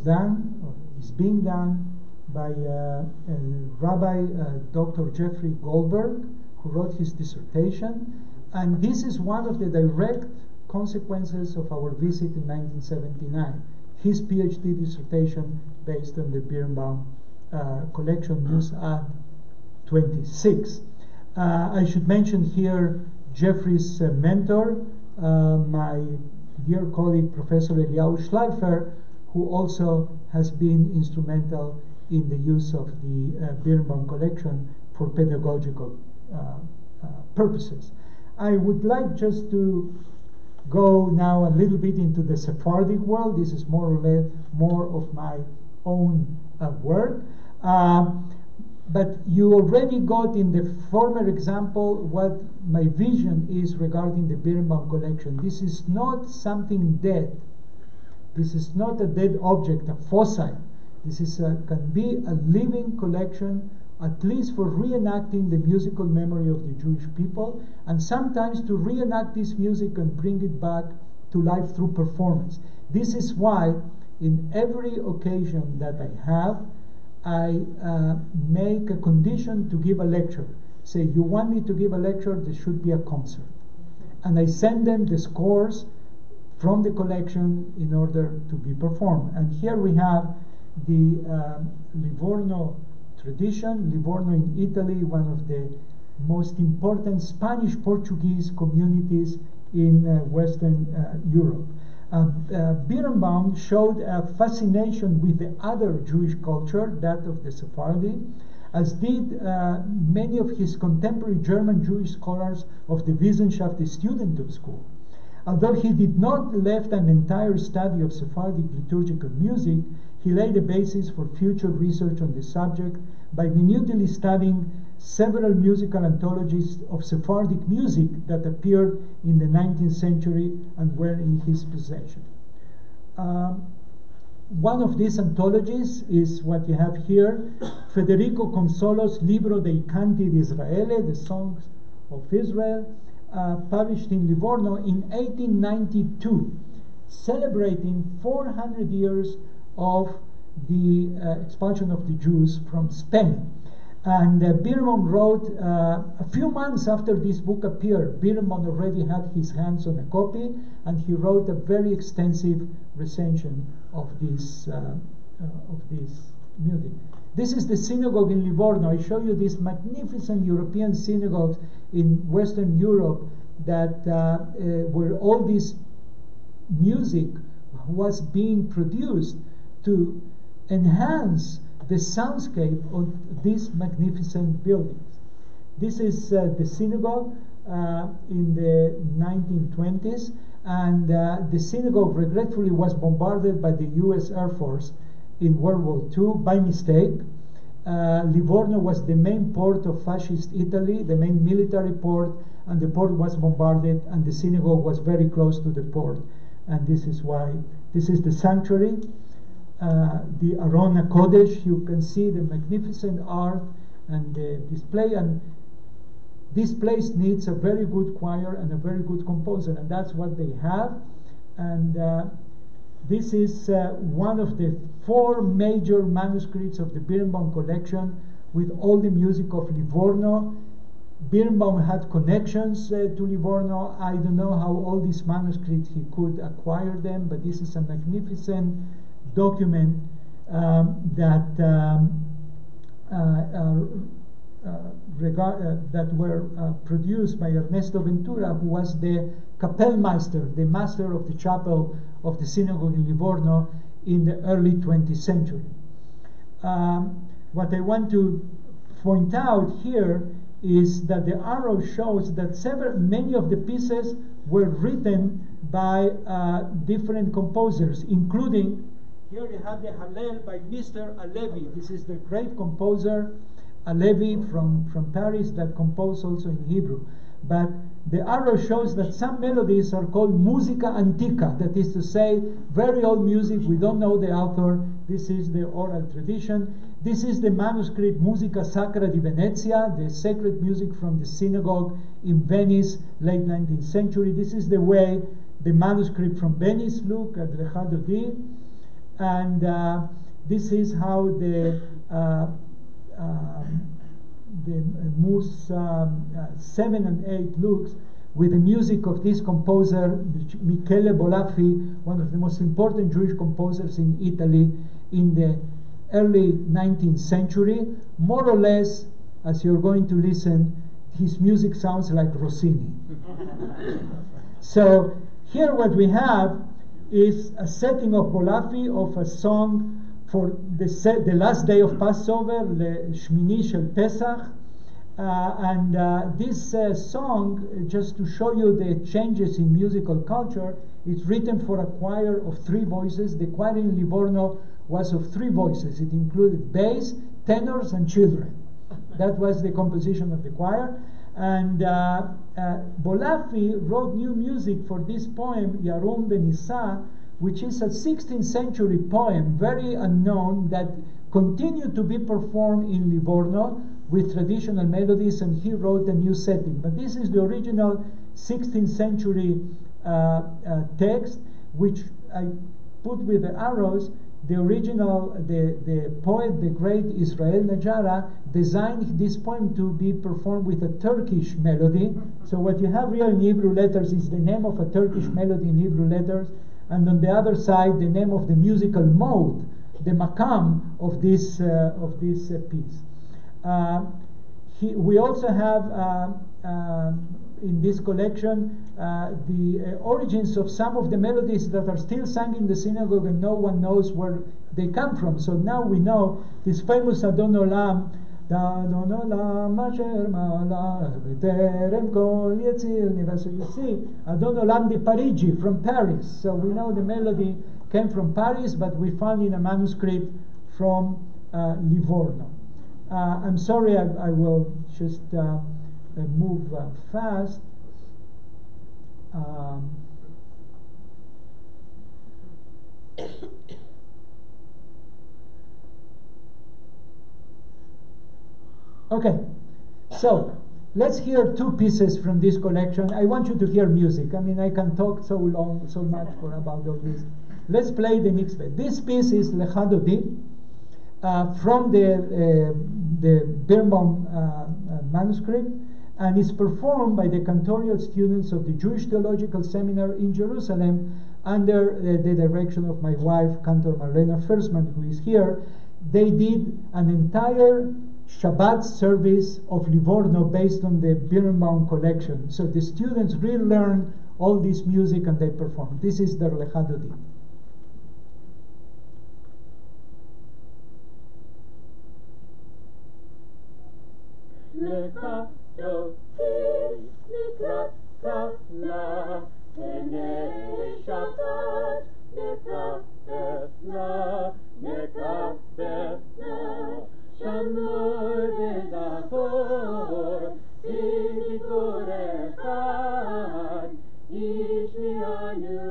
done, or is being done by uh, Rabbi uh, Dr. Geoffrey Goldberg, who wrote his dissertation, and this is one of the direct consequences of our visit in 1979. His PhD dissertation based on the Birnbaum uh, collection at 26. Uh, I should mention here Geoffrey's uh, mentor, uh, my dear colleague Professor Eliyahu Schleifer, who also has been instrumental in the use of the uh, Birnbaum collection for pedagogical uh, uh, purposes. I would like just to go now a little bit into the Sephardic world. This is more or less more of my own uh, work. Um, but you already got in the former example what my vision is regarding the Birnbaum collection. This is not something dead. This is not a dead object, a fossil. This is a, can be a living collection, at least for reenacting the musical memory of the Jewish people, and sometimes to reenact this music and bring it back to life through performance. This is why, in every occasion that I have, I uh, make a condition to give a lecture. Say, you want me to give a lecture, there should be a concert. And I send them the scores from the collection in order to be performed. And here we have the um, Livorno tradition. Livorno in Italy, one of the most important Spanish Portuguese communities in uh, Western uh, Europe. Uh, uh, Birnbaum showed a fascination with the other Jewish culture, that of the Sephardi, as did uh, many of his contemporary German Jewish scholars of the Wissenschaft des Judentum School. Although he did not left an entire study of Sephardic liturgical music, he laid a basis for future research on the subject by minutely studying several musical anthologies of Sephardic music that appeared in the 19th century and were in his possession. Um, one of these anthologies is what you have here Federico Consolo's Libro dei Canti di Israele, the Songs of Israel, uh, published in Livorno in 1892, celebrating 400 years of the uh, expulsion of the Jews from Spain. And uh, Birnbaum wrote uh, a few months after this book appeared. Birnbaum already had his hands on a copy, and he wrote a very extensive recension of this uh, uh, of this music. This is the synagogue in Livorno. I show you these magnificent European synagogues in Western Europe that uh, uh, where all this music was being produced to enhance the soundscape of these magnificent buildings. This is uh, the synagogue uh, in the 1920s, and uh, the synagogue regretfully was bombarded by the US Air Force in World War II by mistake. Uh, Livorno was the main port of fascist Italy, the main military port, and the port was bombarded, and the synagogue was very close to the port. And this is why this is the sanctuary, uh, the Aron HaKodesh. You can see the magnificent art and the display. And this place needs a very good choir and a very good composer, and that's what they have. And uh, this is uh, one of the four major manuscripts of the Birnbaum collection with all the music of Livorno. Birnbaum had connections uh, to Livorno. I don't know how all these manuscripts he could acquire them, but this is a magnificent document um, that um, uh, uh, uh uh, that were uh, produced by Ernesto Ventura, who was the Kapellmeister, the master of the chapel of the synagogue in Livorno in the early 20th century. Um, what I want to point out here is that the arrow shows that several, many of the pieces were written by uh, different composers, including here you have the Hallel by Mr. Halévy. This is the great composer Halévy from, from Paris that composed also in Hebrew. But the arrow shows that some melodies are called musica antica, that is to say, very old music, we don't know the author, this is the oral tradition. This is the manuscript Musica Sacra di Venezia, the sacred music from the synagogue in Venice, late 19th century. This is the way the manuscript from Venice look at Lecha Dodi. And uh, this is how the uh, um, the Mus um, uh, 7 and 8 looks with the music of this composer, Michele Bolaffi, one of the most important Jewish composers in Italy in the early 19th century. More or less, as you're going to listen, his music sounds like Rossini. so here what we have is a setting of Bolaffi of a song for the, the last day of Passover, the Shmini Shel Pesach. Uh, and uh, this uh, song, just to show you the changes in musical culture, is written for a choir of three voices. The choir in Livorno was of three voices. It included bass, tenors, and children. That was the composition of the choir. And uh, uh, Bolaffi wrote new music for this poem, Yarum Benissa, which is a 16th century poem, very unknown, that continued to be performed in Livorno with traditional melodies, and he wrote a new setting. But this is the original 16th century uh, uh, text, which I put with the arrows. The original, the, the poet, the great Israel Najara, designed this poem to be performed with a Turkish melody. So what you have real in Hebrew letters is the name of a Turkish melody in Hebrew letters and on the other side the name of the musical mode, the makam of this uh, of this uh, piece. Uh, he, we also have uh, uh, in this collection uh, the origins of some of the melodies that are still sung in the synagogue and no one knows where they come from. So now we know this famous Adon Olam דאדון עולם אשר מלך בטרם כל יציר נבשר. You see, Adon Olam de Parigi from Paris. So we know the melody came from Paris, but we found in a manuscript from uh, Livorno. Uh, I'm sorry, I, I will just uh, uh move uh, fast. Um, Okay, so let's hear two pieces from this collection. I want you to hear music. I mean, I can talk so long, so much for about all this. Let's play the next bit. This piece is Lecha Dodi uh, from the, uh, the Birnbaum uh, uh, manuscript and is performed by the cantorial students of the Jewish Theological Seminar in Jerusalem under uh, the direction of my wife, Cantor Marlena Fersman, who is here. They did an entire Shabbat service of Livorno based on the Birnbaum collection. So the students relearn all this music and they perform. This is their Lechadodi. Shamor vezachor, Vigitor echad, Yishmianu.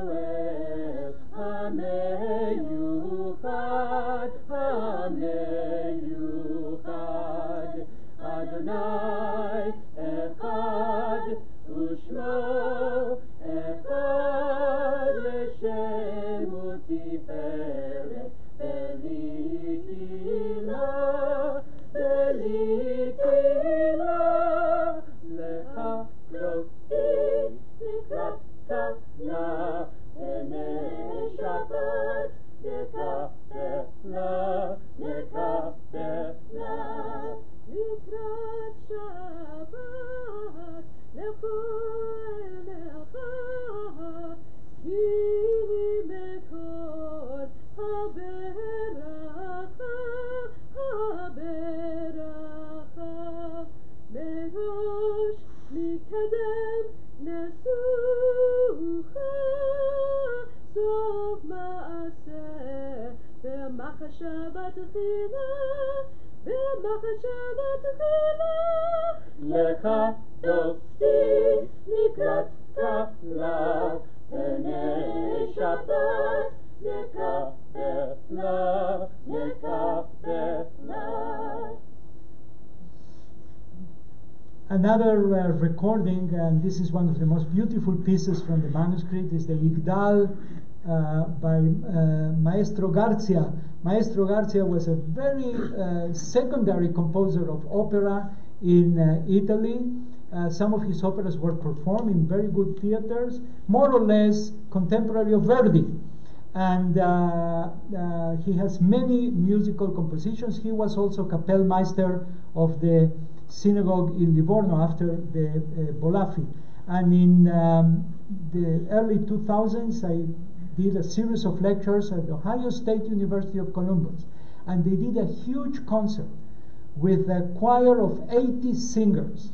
Recording, and this is one of the most beautiful pieces from the manuscript, is the Igdal uh, by uh, Maestro Garcia. Maestro Garcia was a very uh, secondary composer of opera in uh, Italy. Uh, some of his operas were performed in very good theaters, more or less contemporary of Verdi. And uh, he has many musical compositions. He was also Kapellmeister of the synagogue in Livorno after the uh, Bolaffi. And in um, the early 2000s, I did a series of lectures at Ohio State University of Columbus. And they did a huge concert with a choir of 80 singers,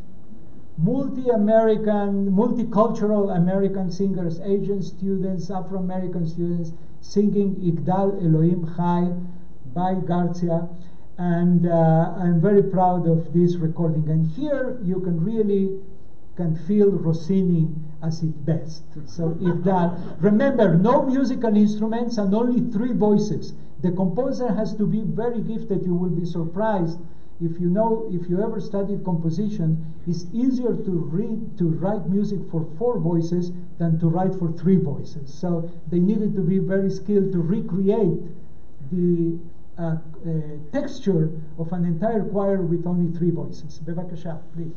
multi American, multicultural American singers, Asian students, Afro American students, singing Igdal Elohim Chai by Garcia and uh, I'm very proud of this recording. And here you can really can feel Rossini as its best. So if that, remember, no musical instruments and only three voices. The composer has to be very gifted. You will be surprised if you know if you ever studied composition. It's easier to read to write music for four voices than to write for three voices. So they needed to be very skilled to recreate the uh, texture of an entire choir with only three voices. Bevakasha, please.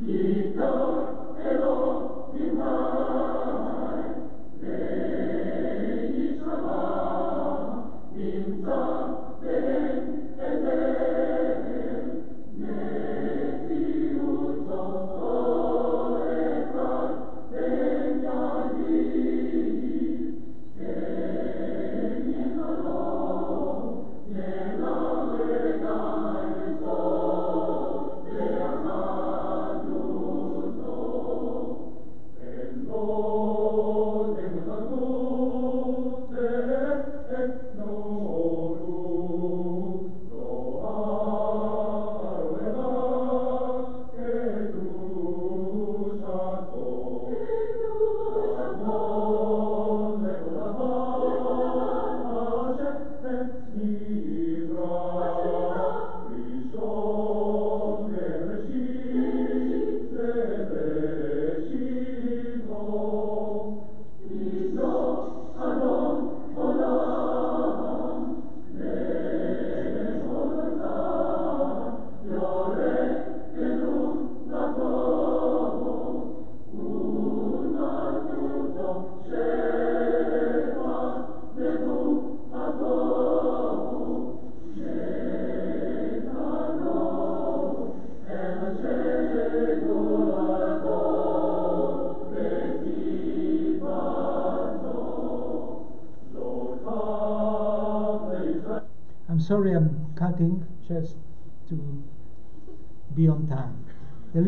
I'm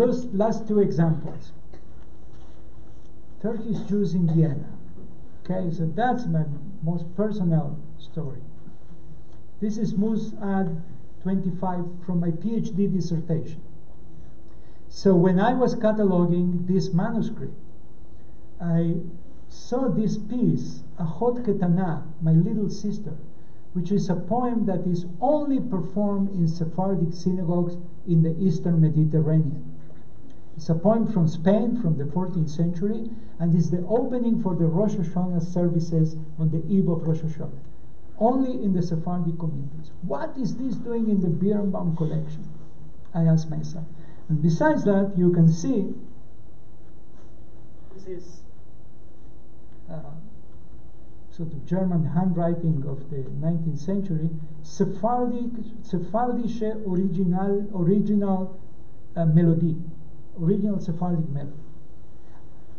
Last, last two examples. Turkish Jews in Vienna. Okay, so that's my most personal story. This is Mus'ad 25 from my PhD dissertation. So when I was cataloging this manuscript, I saw this piece, Ahot Ketana, my little sister, which is a poem that is only performed in Sephardic synagogues in the Eastern Mediterranean. It's a poem from Spain from the 14th century, and is the opening for the Rosh Hashanah services on the eve of Rosh Hashanah. Only in the Sephardic communities. What is this doing in the Birnbaum collection? I asked myself. And besides that, you can see this is uh, sort of German handwriting of the 19th century, Sephardic, Sephardische original, original uh, melody, original Sephardic melody.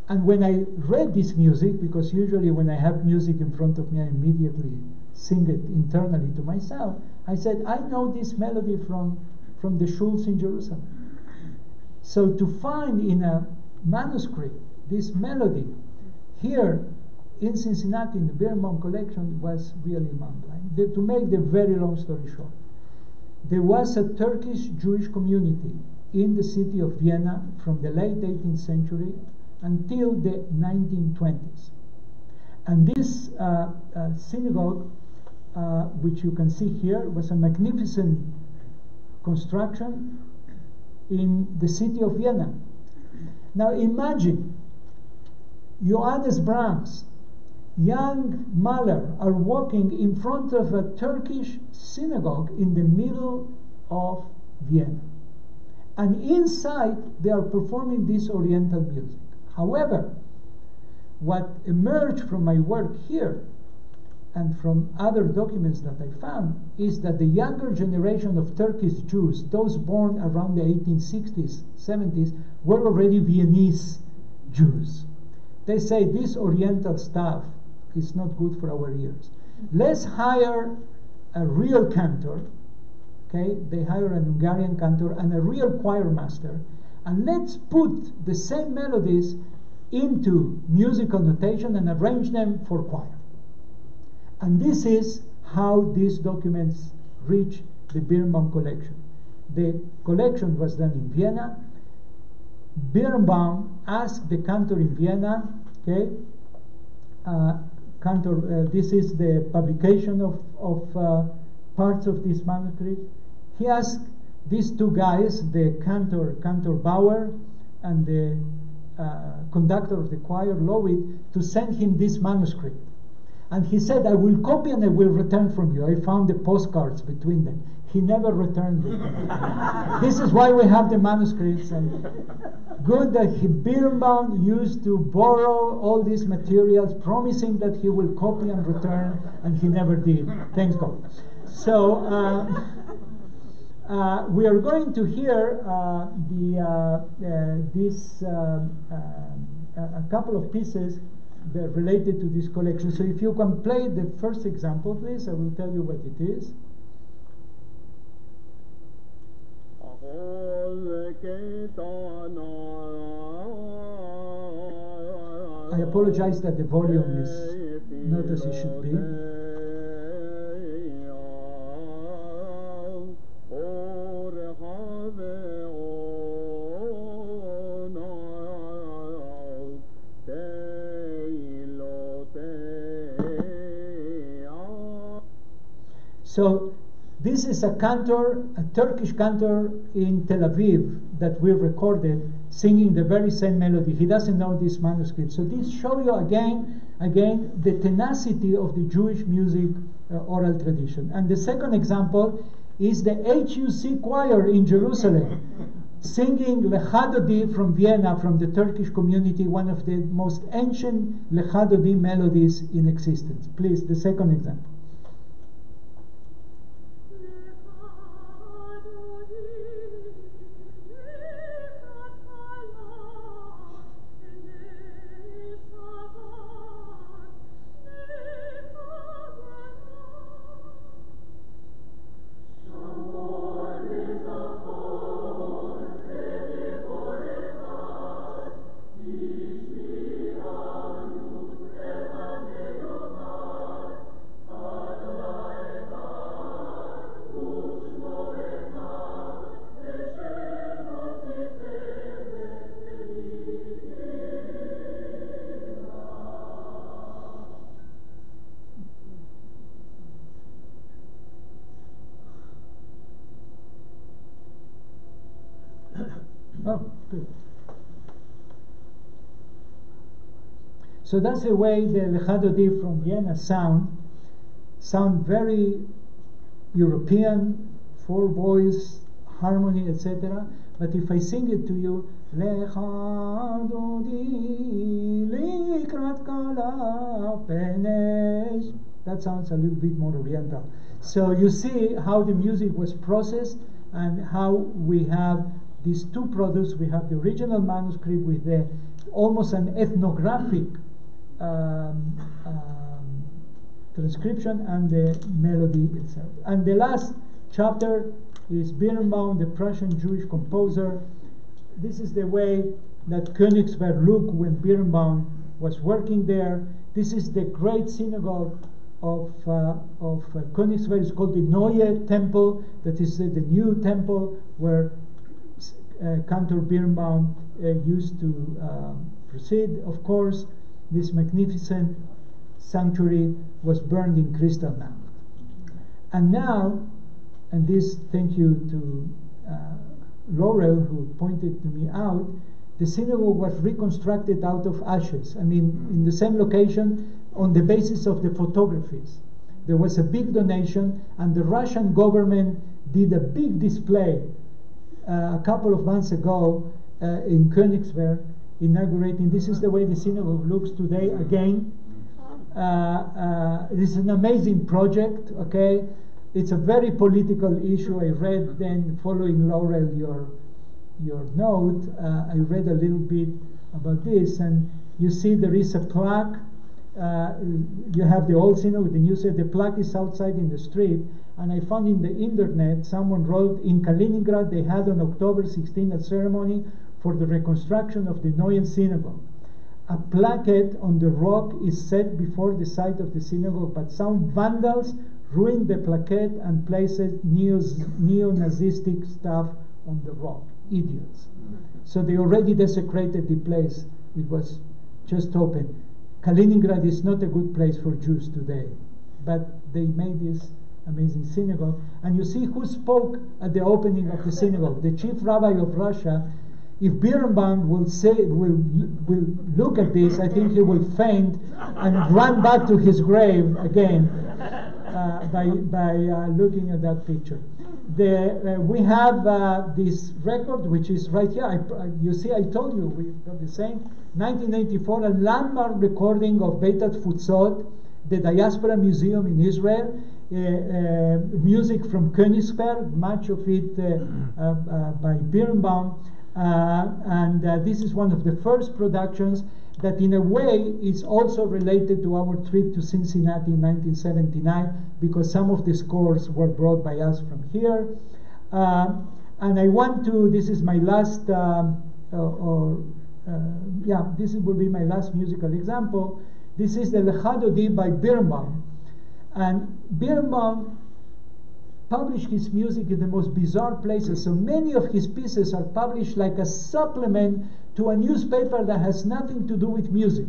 And when I read this music, because usually when I have music in front of me, I immediately sing it internally to myself, I said, I know this melody from, from the shuls in Jerusalem. So to find in a manuscript this melody here in Cincinnati in the Birnbaum collection was really mind-blowing. To make the very long story short, there was a Turkish Jewish community in the city of Vienna from the late 18th century until the 1920s. And this uh, uh, synagogue, uh, which you can see here, was a magnificent construction in the city of Vienna. Now imagine Johannes Brahms, young Mahler are walking in front of a Turkish synagogue in the middle of Vienna. And inside they are performing this Oriental music. However, what emerged from my work here and from other documents that I found is that the younger generation of Turkish Jews, those born around the 1860s, 70s, were already Viennese Jews. They say this Oriental stuff is not good for our ears. Let's hire a real cantor, okay? They hire an Hungarian cantor and a real choir master, and let's put the same melodies into musical notation and arrange them for choir. And this is how these documents reach the Birnbaum collection. The collection was done in Vienna. Birnbaum asked the cantor in Vienna, okay, uh, cantor, uh, this is the publication of, of uh, parts of this manuscript. He asked these two guys, the cantor, Cantor Bauer, and the uh, conductor of the choir, Lowitt, to send him this manuscript. And he said, I will copy and I will return from you. I found the postcards between them. He never returned them. this is why we have the manuscripts. And good that he, Birnbaum used to borrow all these materials, promising that he will copy and return, and he never did. Thanks God. So, uh, uh, we are going to hear uh, the, uh, uh, this, uh, a couple of pieces related to this collection. So if you can play the first example, please, I will tell you what it is. I apologize that the volume is not as it should be. So this is a cantor, a Turkish cantor in Tel Aviv that we recorded singing the very same melody. He doesn't know this manuscript. So this show you again, again the tenacity of the Jewish music uh, oral tradition. And the second example is the HUC choir in Jerusalem. Singing Lecha Dodi from Vienna, from the Turkish community, one of the most ancient Lecha Dodi melodies in existence. Please, the second example. So that's the way the Lecha Dodi from Vienna sound. Sound very European, four voice, harmony, etc. But if I sing it to you, that sounds a little bit more oriental. So you see how the music was processed and how we have these two products. We have the original manuscript with the almost an ethnographic um, um, transcription and the melody itself. And the last chapter is Birnbaum, the Prussian Jewish composer. This is the way that Königsberg looked when Birnbaum was working there. This is the great synagogue of, uh, of uh, Königsberg. It's called the Neue Temple, that is uh, the new temple where uh, Cantor Birnbaum uh, used to um, proceed. Of course, this magnificent sanctuary was burned in Kristallnacht. And now, and this thank you to uh, Laurel who pointed to me out, the synagogue was reconstructed out of ashes. I mean, in the same location on the basis of the photographies. There was a big donation, and the Russian government did a big display uh, a couple of months ago uh, in Königsberg, inaugurating. This is the way the synagogue looks today again. Uh, uh, this is an amazing project, okay? It's a very political issue. I read then, following Laurel, your, your note, uh, I read a little bit about this, and you see there is a plaque. Uh, you have the old synagogue, the new synagogue. The plaque is outside in the street, and I found in the internet someone wrote in Kaliningrad they had on October 16 a ceremony for the reconstruction of the Neuen Synagogue. A plaquette on the rock is set before the site of the synagogue, but some vandals ruined the plaquette and placed neo Nazistic stuff on the rock. Idiots. So they already desecrated the place. It was just open. Kaliningrad is not a good place for Jews today, but they made this amazing synagogue. And you see who spoke at the opening of the synagogue. The chief rabbi of Russia if Birnbaum will say will will look at this, I think he will faint and run back to his grave again uh, by by uh, looking at that picture. The, uh, we have uh, this record, which is right here. I, you see, I told you we got the same. 1984, a landmark recording of Beit Futsot, the Diaspora Museum in Israel. Uh, uh, music from Königsberg, much of it by Birnbaum. Uh, and uh, this is one of the first productions that, in a way, is also related to our trip to Cincinnati in 1979 because some of the scores were brought by us from here. Uh, and I want to, this is my last, um, or yeah, this will be my last musical example. This is the Lecha Dodi by Birnbaum. And Birnbaum published his music in the most bizarre places. So many of his pieces are published like a supplement to a newspaper that has nothing to do with music.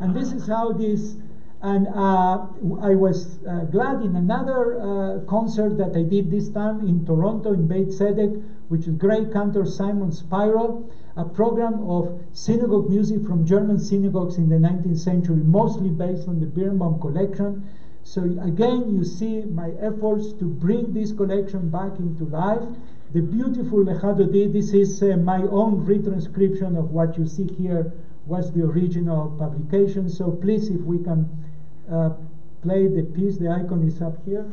and this is how this. And uh, I was uh, glad in another uh, concert that I did this time in Toronto in Beit Tzedek, which is great cantor Simon Spiro, a program of synagogue music from German synagogues in the 19th century, mostly based on the Birnbaum collection. So again, you see my efforts to bring this collection back into life. The beautiful Lecha Dodi, this is uh, my own retranscription of what you see here was the original publication. So please, if we can uh, play the piece, the icon is up here.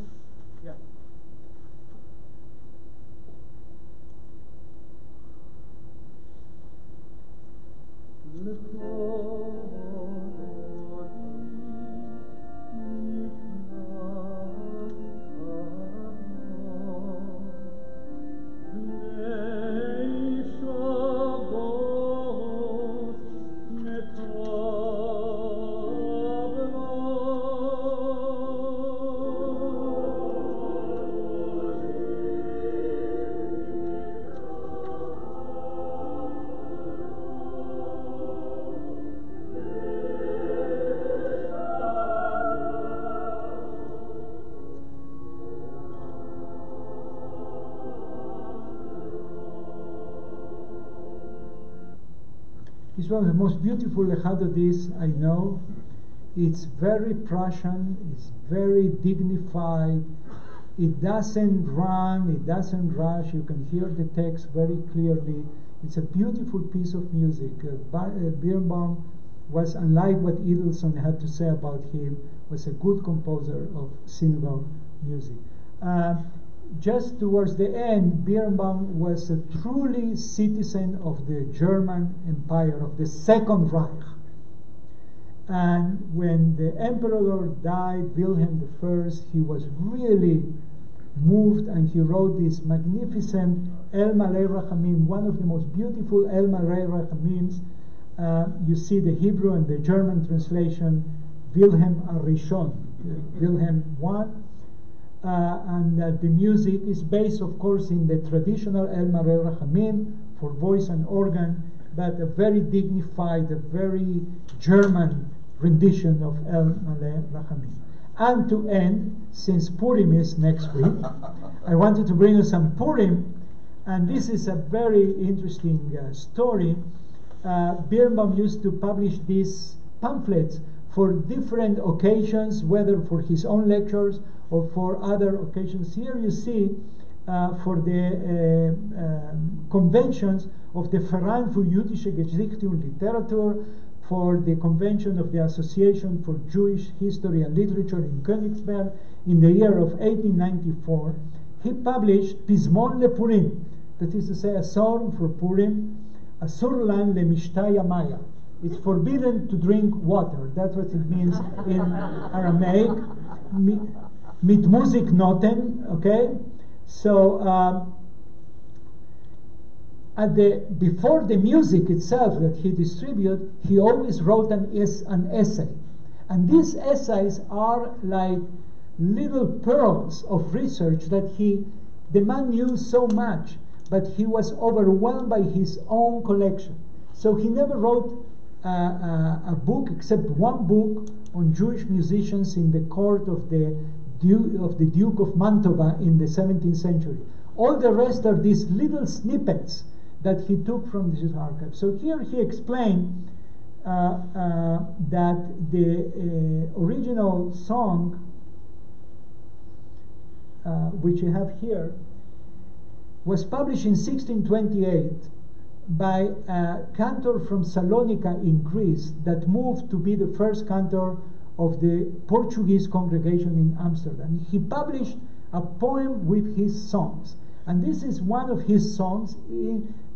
One of the most beautiful Lecha Dodis I know. It's very Prussian, it's very dignified. It doesn't run, it doesn't rush. You can hear the text very clearly. It's a beautiful piece of music. Uh, uh, Birnbaum was, unlike what Idelsohn had to say about him, was a good composer of synagogue music. Uh, just towards the end, Birnbaum was a truly citizen of the German Empire, of the Second Reich. And when the emperor died, Wilhelm I, he was really moved and he wrote this magnificent El Malay Rachamim, one of the most beautiful El Malay Rachamims. Uh, you see the Hebrew and the German translation, Wilhelm Arishon, Wilhelm I. Uh, and uh, the music is based, of course, in the traditional El Malay Rachamim for voice and organ, but a very dignified, a very German rendition of El Malay Rachamim. And to end, since Purim is next week, I wanted to bring you some Purim, and this is a very interesting uh, story. Uh, Birnbaum used to publish these pamphlets for different occasions, whether for his own lectures or for other occasions. Here you see uh, for the uh, um, conventions of the Verein für jüdische Geschichte und Literatur, for the convention of the Association for Jewish History and Literature in Königsberg in the year of 1894, he published Pizmon le Purim, that is to say, a song for Purim, Asur lan le mishtaya maya. It's forbidden to drink water. That's what it means in Aramaic. Mi- Mit Musik noten, okay? So, um, at the before the music itself that he distributed, he always wrote an, es, an essay, and these essays are like little pearls of research that he the man knew so much, but he was overwhelmed by his own collection. So he never wrote uh, uh, a book except one book on Jewish musicians in the court of the of the Duke of Mantova in the 17th century. All the rest are these little snippets that he took from this archive. So here he explained uh, uh, that the uh, original song, uh, which you have here, was published in 1628 by a cantor from Salonika in Greece that moved to be the first cantor of the Portuguese congregation in Amsterdam. He published a poem with his songs. And this is one of his songs.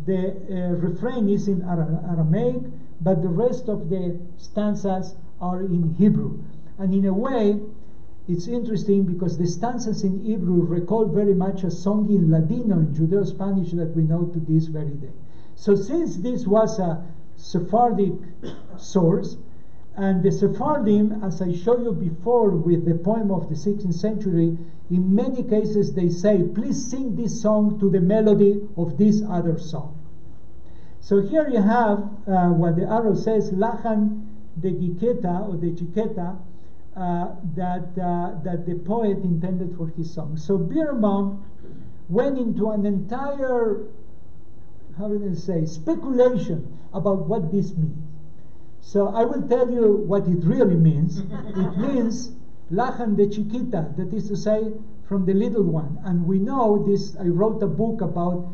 The uh, refrain is in Ara- Aramaic, but the rest of the stanzas are in Hebrew. And in a way, it's interesting because the stanzas in Hebrew recall very much a song in Ladino, in Judeo Spanish, that we know to this very day. So, since this was a Sephardic source, and the Sephardim, as I showed you before with the poem of the 16th century, in many cases they say, please sing this song to the melody of this other song. So here you have uh, what the arrow says, Lachan de Giketa or de Chiqueta, uh, that, uh, that the poet intended for his song. So Birnbaum went into an entire, how do I say, speculation about what this means. So I will tell you what it really means. it means Lachan de Chiquita, that is to say, from the little one. And we know this, I wrote a book about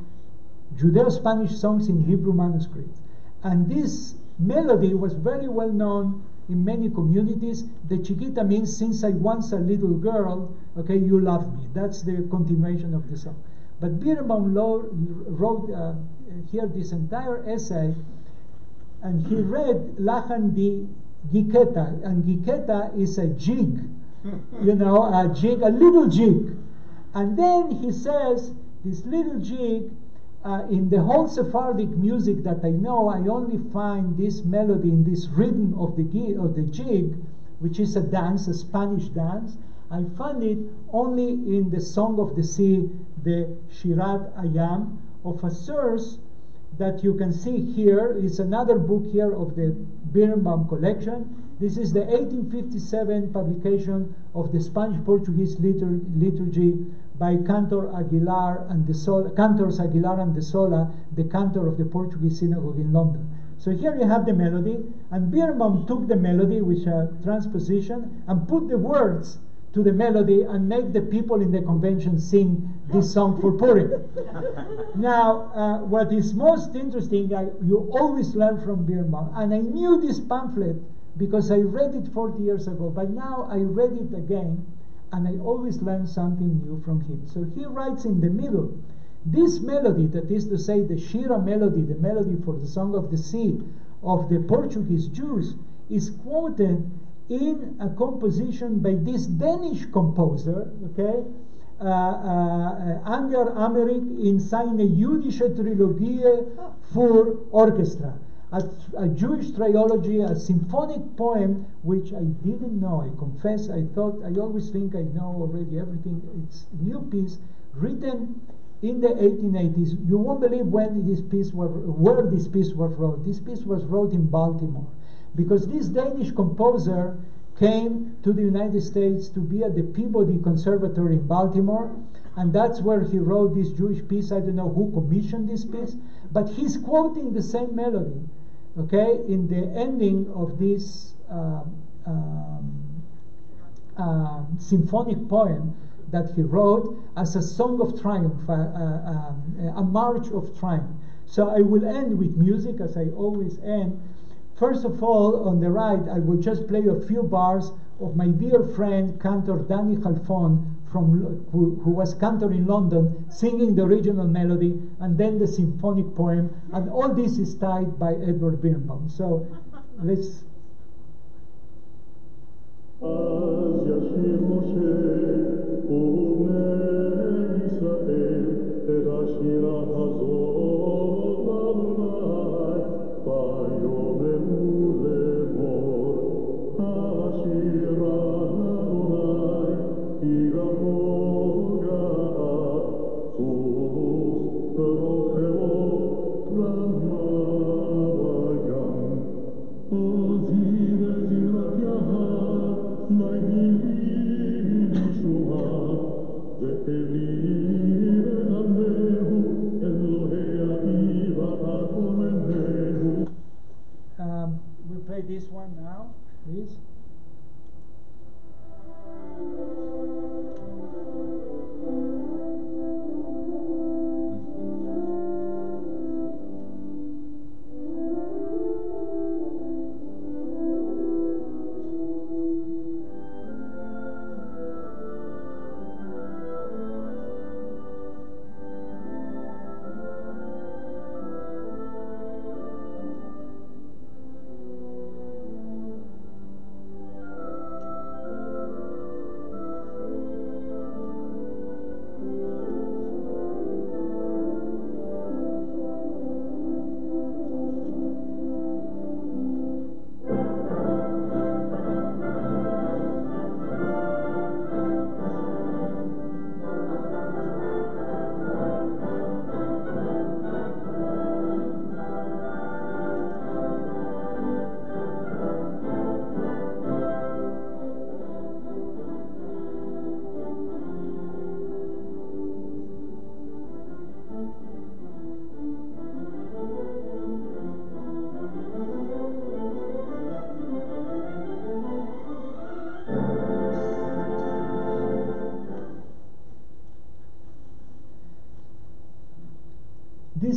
Judeo Spanish songs in Hebrew manuscripts. And this melody was very well known in many communities. The Chiquita means, since I once a little girl, okay, you love me. That's the continuation of the song. But Birnbaum wrote uh, here this entire essay and he read Lachan di Giketa, and Giketa is a jig, you know, a jig, a little jig. And then he says, this little jig, uh, in the whole Sephardic music that I know, I only find this melody in this rhythm of the, of the jig, which is a dance, a Spanish dance. I find it only in the Song of the Sea, the Shirat Hayam, of a source that you can see here is another book here of the Birnbaum collection. This is the 1857 publication of the Spanish Portuguese litur- liturgy by Cantor Aguilar and the Sol- Cantors Aguilar and de Sola, the cantor of the Portuguese synagogue in London. So here you have the melody, and Birnbaum took the melody, which a transposition, and put the words to the melody and make the people in the convention sing this song for Purim. now, uh, what is most interesting, I, you always learn from Birnbaum, and I knew this pamphlet because I read it 40 years ago, but now I read it again, and I always learn something new from him. So he writes in the middle, this melody, that is to say, the Shira melody, the melody for the Song of the Sea of the Portuguese Jews, is quoted in a composition by this Danish composer, okay, uh, uh, Asger Hamerik in seine jüdische Trilogie for Orchestra. A, a, Jewish trilogy, a symphonic poem, which I didn't know. I confess, I thought, I always think I know already everything. It's a new piece written in the 1880s. You won't believe when this piece was, where this piece was wrote. This piece was wrote in Baltimore because this Danish composer came to the United States to be at the Peabody Conservatory in Baltimore, and that's where he wrote this Jewish piece. I don't know who commissioned this piece, but he's quoting the same melody, okay, in the ending of this um, um, uh, symphonic poem that he wrote as a song of triumph, uh, uh, a march of triumph. So I will end with music as I always end. First of all, on the right, I will just play a few bars of my dear friend, cantor Danny Halfon, from, who, who was cantor in London, singing the original melody, and then the symphonic poem, and all this is tied by Edward Birnbaum. So let's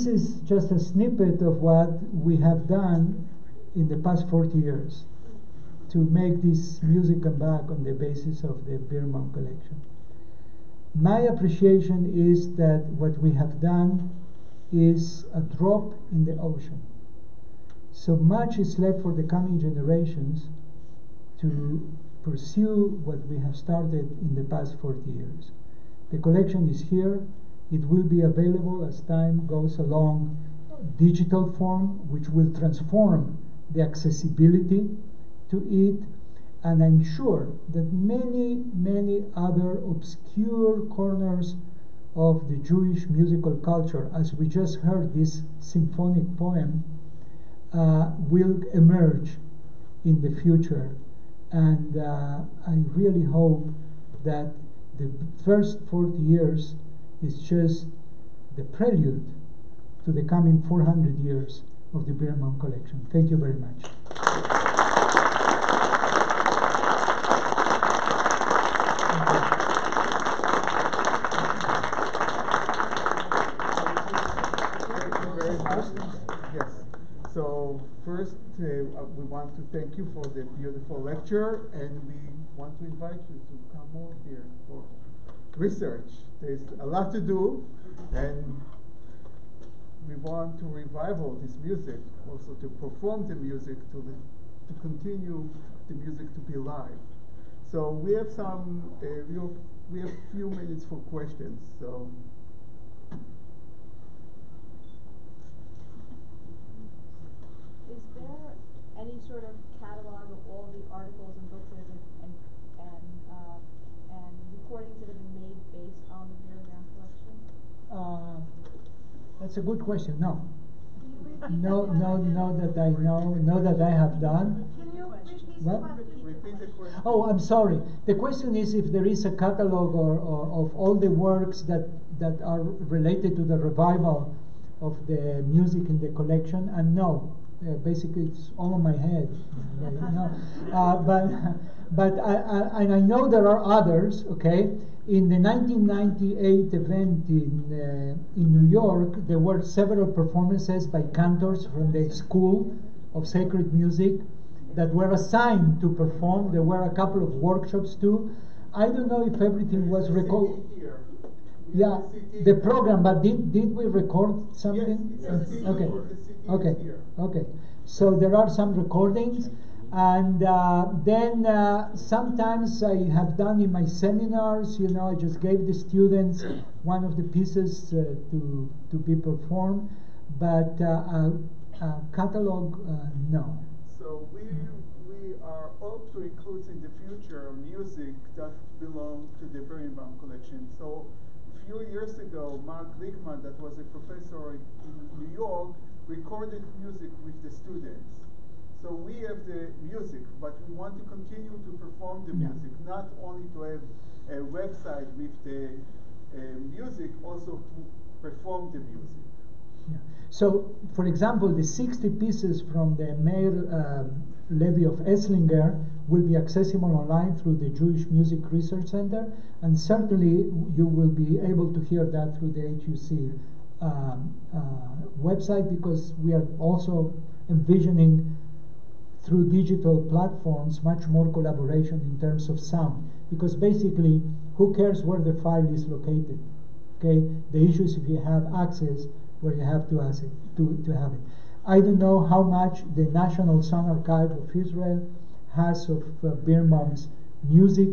This is just a snippet of what we have done in the past 40 years to make this music come back on the basis of the Birnbaum collection. My appreciation is that what we have done is a drop in the ocean. So much is left for the coming generations to pursue what we have started in the past 40 years. The collection is here. It will be available as time goes along, digital form, which will transform the accessibility to it. And I'm sure that many, many other obscure corners of the Jewish musical culture, as we just heard this symphonic poem, uh, will emerge in the future. And uh, I really hope that the first 40 years is just the prelude to the coming 400 years of the Birnbaum collection. Thank you very much. Uh, we want to thank you for the beautiful lecture, and we want to invite you to come more here for research. There's a lot to do, and we want to revival this music, also to perform the music, to the, to continue the music to be live. So we have some, uh, we have, we have few minutes for questions. So. Is there any sort of catalog of all the articles and books that have been, and, and, uh, and recordings that have been made based on the Birnbaum collection? Uh, that's a good question. No. Can you repeat that No, no, no, that I know, no, that I have done. Can you repeat the What? question? Repeat the question. Oh, I'm sorry. The question is if there is a catalog or, or of all the works that, that are related to the revival of the music in the collection, and no, uh, basically it's all on my head. right, you uh, but but I, I, and I know there are others. Okay, in the 1998 event in uh, in New York, there were several performances by cantors from the School of Sacred Music that were assigned to perform. There were a couple of workshops too. I don't know if everything was recorded. Yeah, the program, but did, did we record something? Yes, a CD. Okay, The CD is okay, okay. So there are some recordings, and uh, then uh, sometimes I have done in my seminars, you know, I just gave the students one of the pieces uh, to, to be performed, but uh, a, a catalog, uh, no. So we we are hope to include in the future music that belong to the Birnbaum collection. So a few years ago, Mark Glickman, that was a professor in New York, recorded music with the students. So we have the music, but we want to continue to perform the Yeah. music, not only to have a website with the uh, music, also to perform the music. Yeah. So, for example, the 60 pieces from the Meir um, Levy of Esslingen will be accessible online through the Jewish Music Research Center, and certainly you will be able to hear that through the HUC um, uh, website because we are also envisioning through digital platforms much more collaboration in terms of sound. Because basically who cares where the file is located okay? The issue is if you have access where you have to it to, to have it. I don't know how much the national sound archive of israel has of uh, birnbaum's music.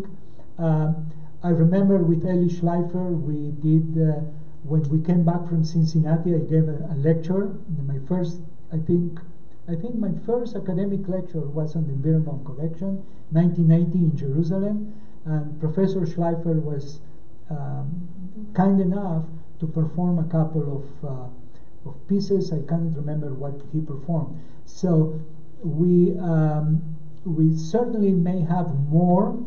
Um, i remember with eli schleifer we did uh, when we came back from cincinnati i gave a, a lecture my first i think I think my first academic lecture was on the Birnbaum collection, 1980 in Jerusalem, and Professor Schleifer was um, kind enough to perform a couple of, uh, of pieces. I can't remember what he performed. So we, um, we certainly may have more.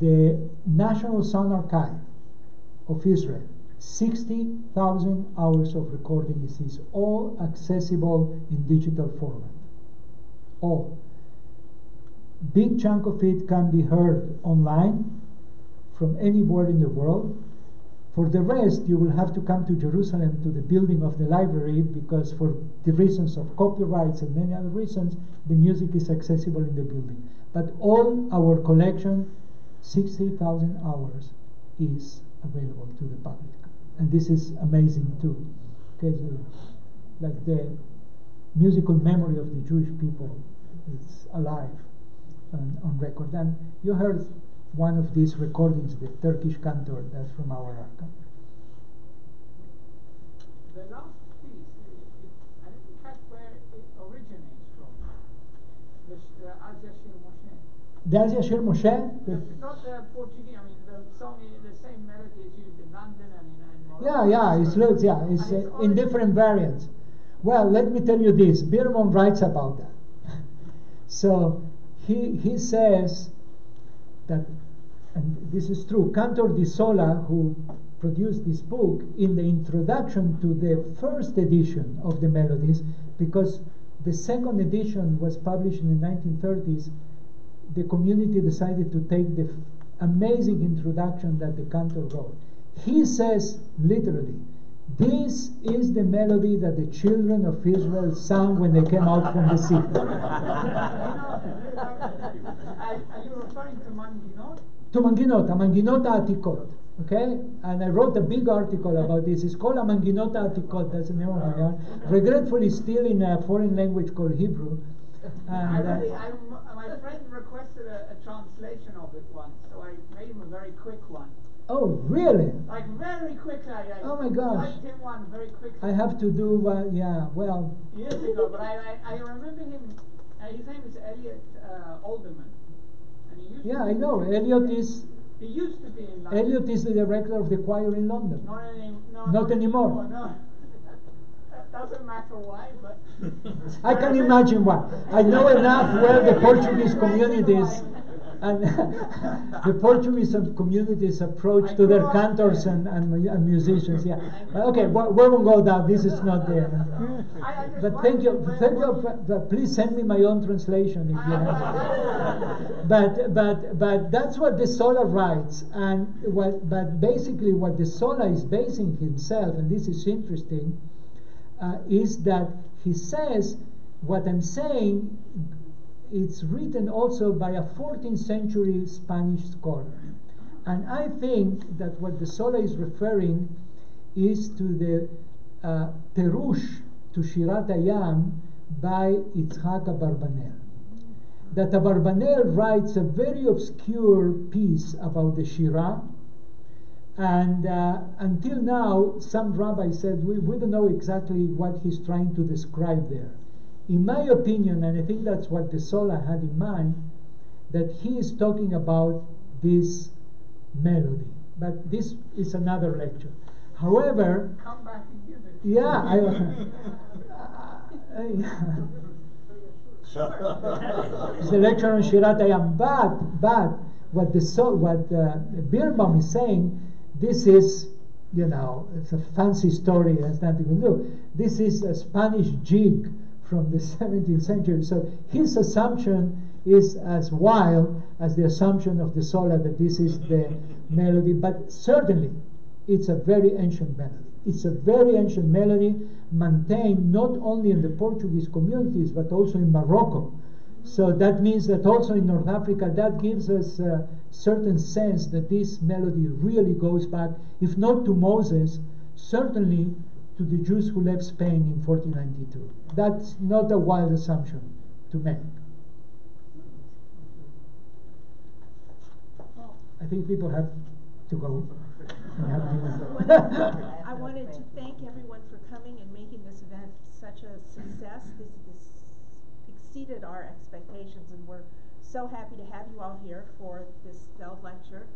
The National Sound Archive of Israel 60,000 hours of recording is, is all accessible in digital format. All. Big chunk of it can be heard online from anywhere in the world. For the rest, you will have to come to Jerusalem to the building of the library because, for the reasons of copyrights and many other reasons, the music is accessible in the building. But all our collection, 60,000 hours, is available to the public and this is amazing too because uh, like the musical memory of the jewish people is alive on, on record and you heard one of these recordings the turkish cantor that's from our archive The last piece, it, it, I didn't catch where it originates from. The, the Az Yashir Moshe. the Az Yashir Moshe the- not the Portuguese, I mean, the song, i- the same melody is used in London and in, in Yeah, yeah, it's loads, yeah, it's uh, in different variants. Well, let me tell you this. Birnbaum writes about that. so he he says that, and this is true. Cantor di Sola, who produced this book, in the introduction to the first edition of the melodies, because the second edition was published in the 1930s, the community decided to take the amazing introduction that the cantor wrote. He says literally, this is the melody that the children of Israel sang when they came out from the sea. You know, are, are you referring to Manginot? to Manginota, Manginota Atikot. Okay? And I wrote a big article about this. It's called a Manginota Atikot, that's the name of my art. Regretfully, still in a foreign language called Hebrew. And, uh, really, I, my friend requested a, a translation of it once, so I made him a very quick one. Oh, really? Like very quickly, I, I Oh my gosh. typed him one very quickly. I have to do, uh, yeah, well, years ago, but I, I, I remember him. Uh, his name is Elliot uh, Alderman, and he used yeah, I know. Elliot is, He used to be in London. Elliot is the director of the choir in London. Not, any, no, Not anymore. No, that doesn't matter why, but I can imagine why. I know enough where the Portuguese communities and the Portuguese communities approach to their cantors and, and, and musicians. Yeah. But okay, we, we won't go down. This is not there. I, I But thank you, thank you. please send me my own translation if you have. but but but that's what de Sola writes, and what but basically what de Sola is basing himself, and this is interesting, uh, is that he says what I'm saying. It's written also by a 14th century Spanish scholar, and I think that what de Sola is referring is to the uh, Perush to Shirat Hayam by Yitzhak Abarbanel. That Abarbanel writes a very obscure piece about the Shirah, and uh, until now, some rabbis said we, we don't know exactly what he's trying to describe there. In my opinion, and I think that's what de Sola had in mind, that he is talking about this melody. But this is another lecture. However, Come back and give it. yeah, I, I- it's a lecture on Shirat Hayam. But, but what the so, what uh, Birnbaum is saying, this is, you know, it's a fancy story. It has nothing to do. This is a Spanish jig from the 17th century. So his assumption is as wild as the assumption of de Sola that this is the melody. But certainly, it's a very ancient melody. It's a very ancient melody maintained not only in the Portuguese communities but also in Morocco. So that means that also in North Africa, that gives us a certain sense that this melody really goes back, if not to Moses, certainly to the Jews who left Spain in 1492. That's not a wild assumption to make. I think people have to go. I wanted to thank everyone for coming and making this event such a success. This, this exceeded our expectations, and we're so happy to have you all here for this Feld lecture.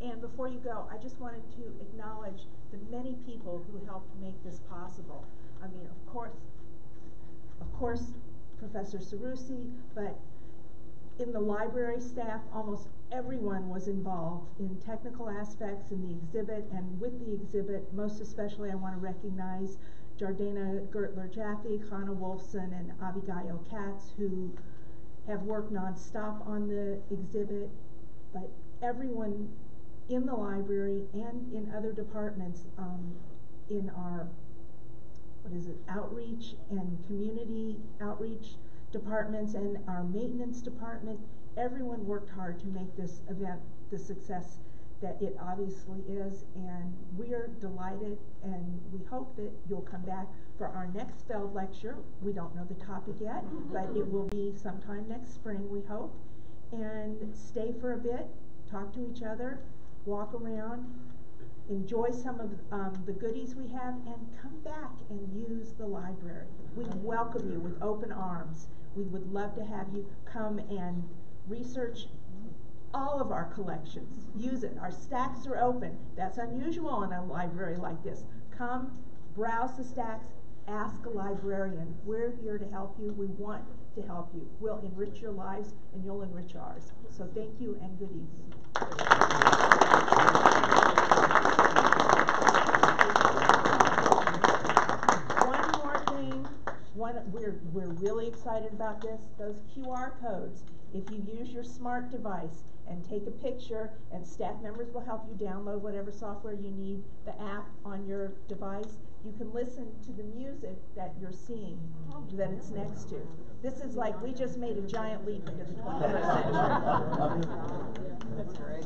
And before you go, I just wanted to acknowledge the many people who helped make this possible. I mean, of course, of course, Professor Seroussi, but in the library staff, almost everyone was involved in technical aspects in the exhibit and with the exhibit. Most especially, I want to recognize Jardana Gertler Jaffe, Hannah Wolfson, and Abigail Katz, who have worked nonstop on the exhibit. But everyone in the library and in other departments um, in our what is it, outreach and community outreach departments and our maintenance department, everyone worked hard to make this event the success that it obviously is. And we are delighted and we hope that you'll come back for our next Feld lecture. We don't know the topic yet, but it will be sometime next spring, we hope. And stay for a bit, talk to each other, walk around, enjoy some of um, the goodies we have, and come back and use the library. We welcome you with open arms. We would love to have you come and research all of our collections. Use it. Our stacks are open. That's unusual in a library like this. Come, browse the stacks, ask a librarian. We're here to help you. We want to help you. We'll enrich your lives and you'll enrich ours. So thank you and good evening. One more thing, one, we're, we're really excited about this, those QR codes, if you use your smart device and take a picture, and staff members will help you download whatever software you need, the app on your device, you can listen to the music that you're seeing, that it's next to. This is like, we just made a giant leap into the twenty-first century. That's great.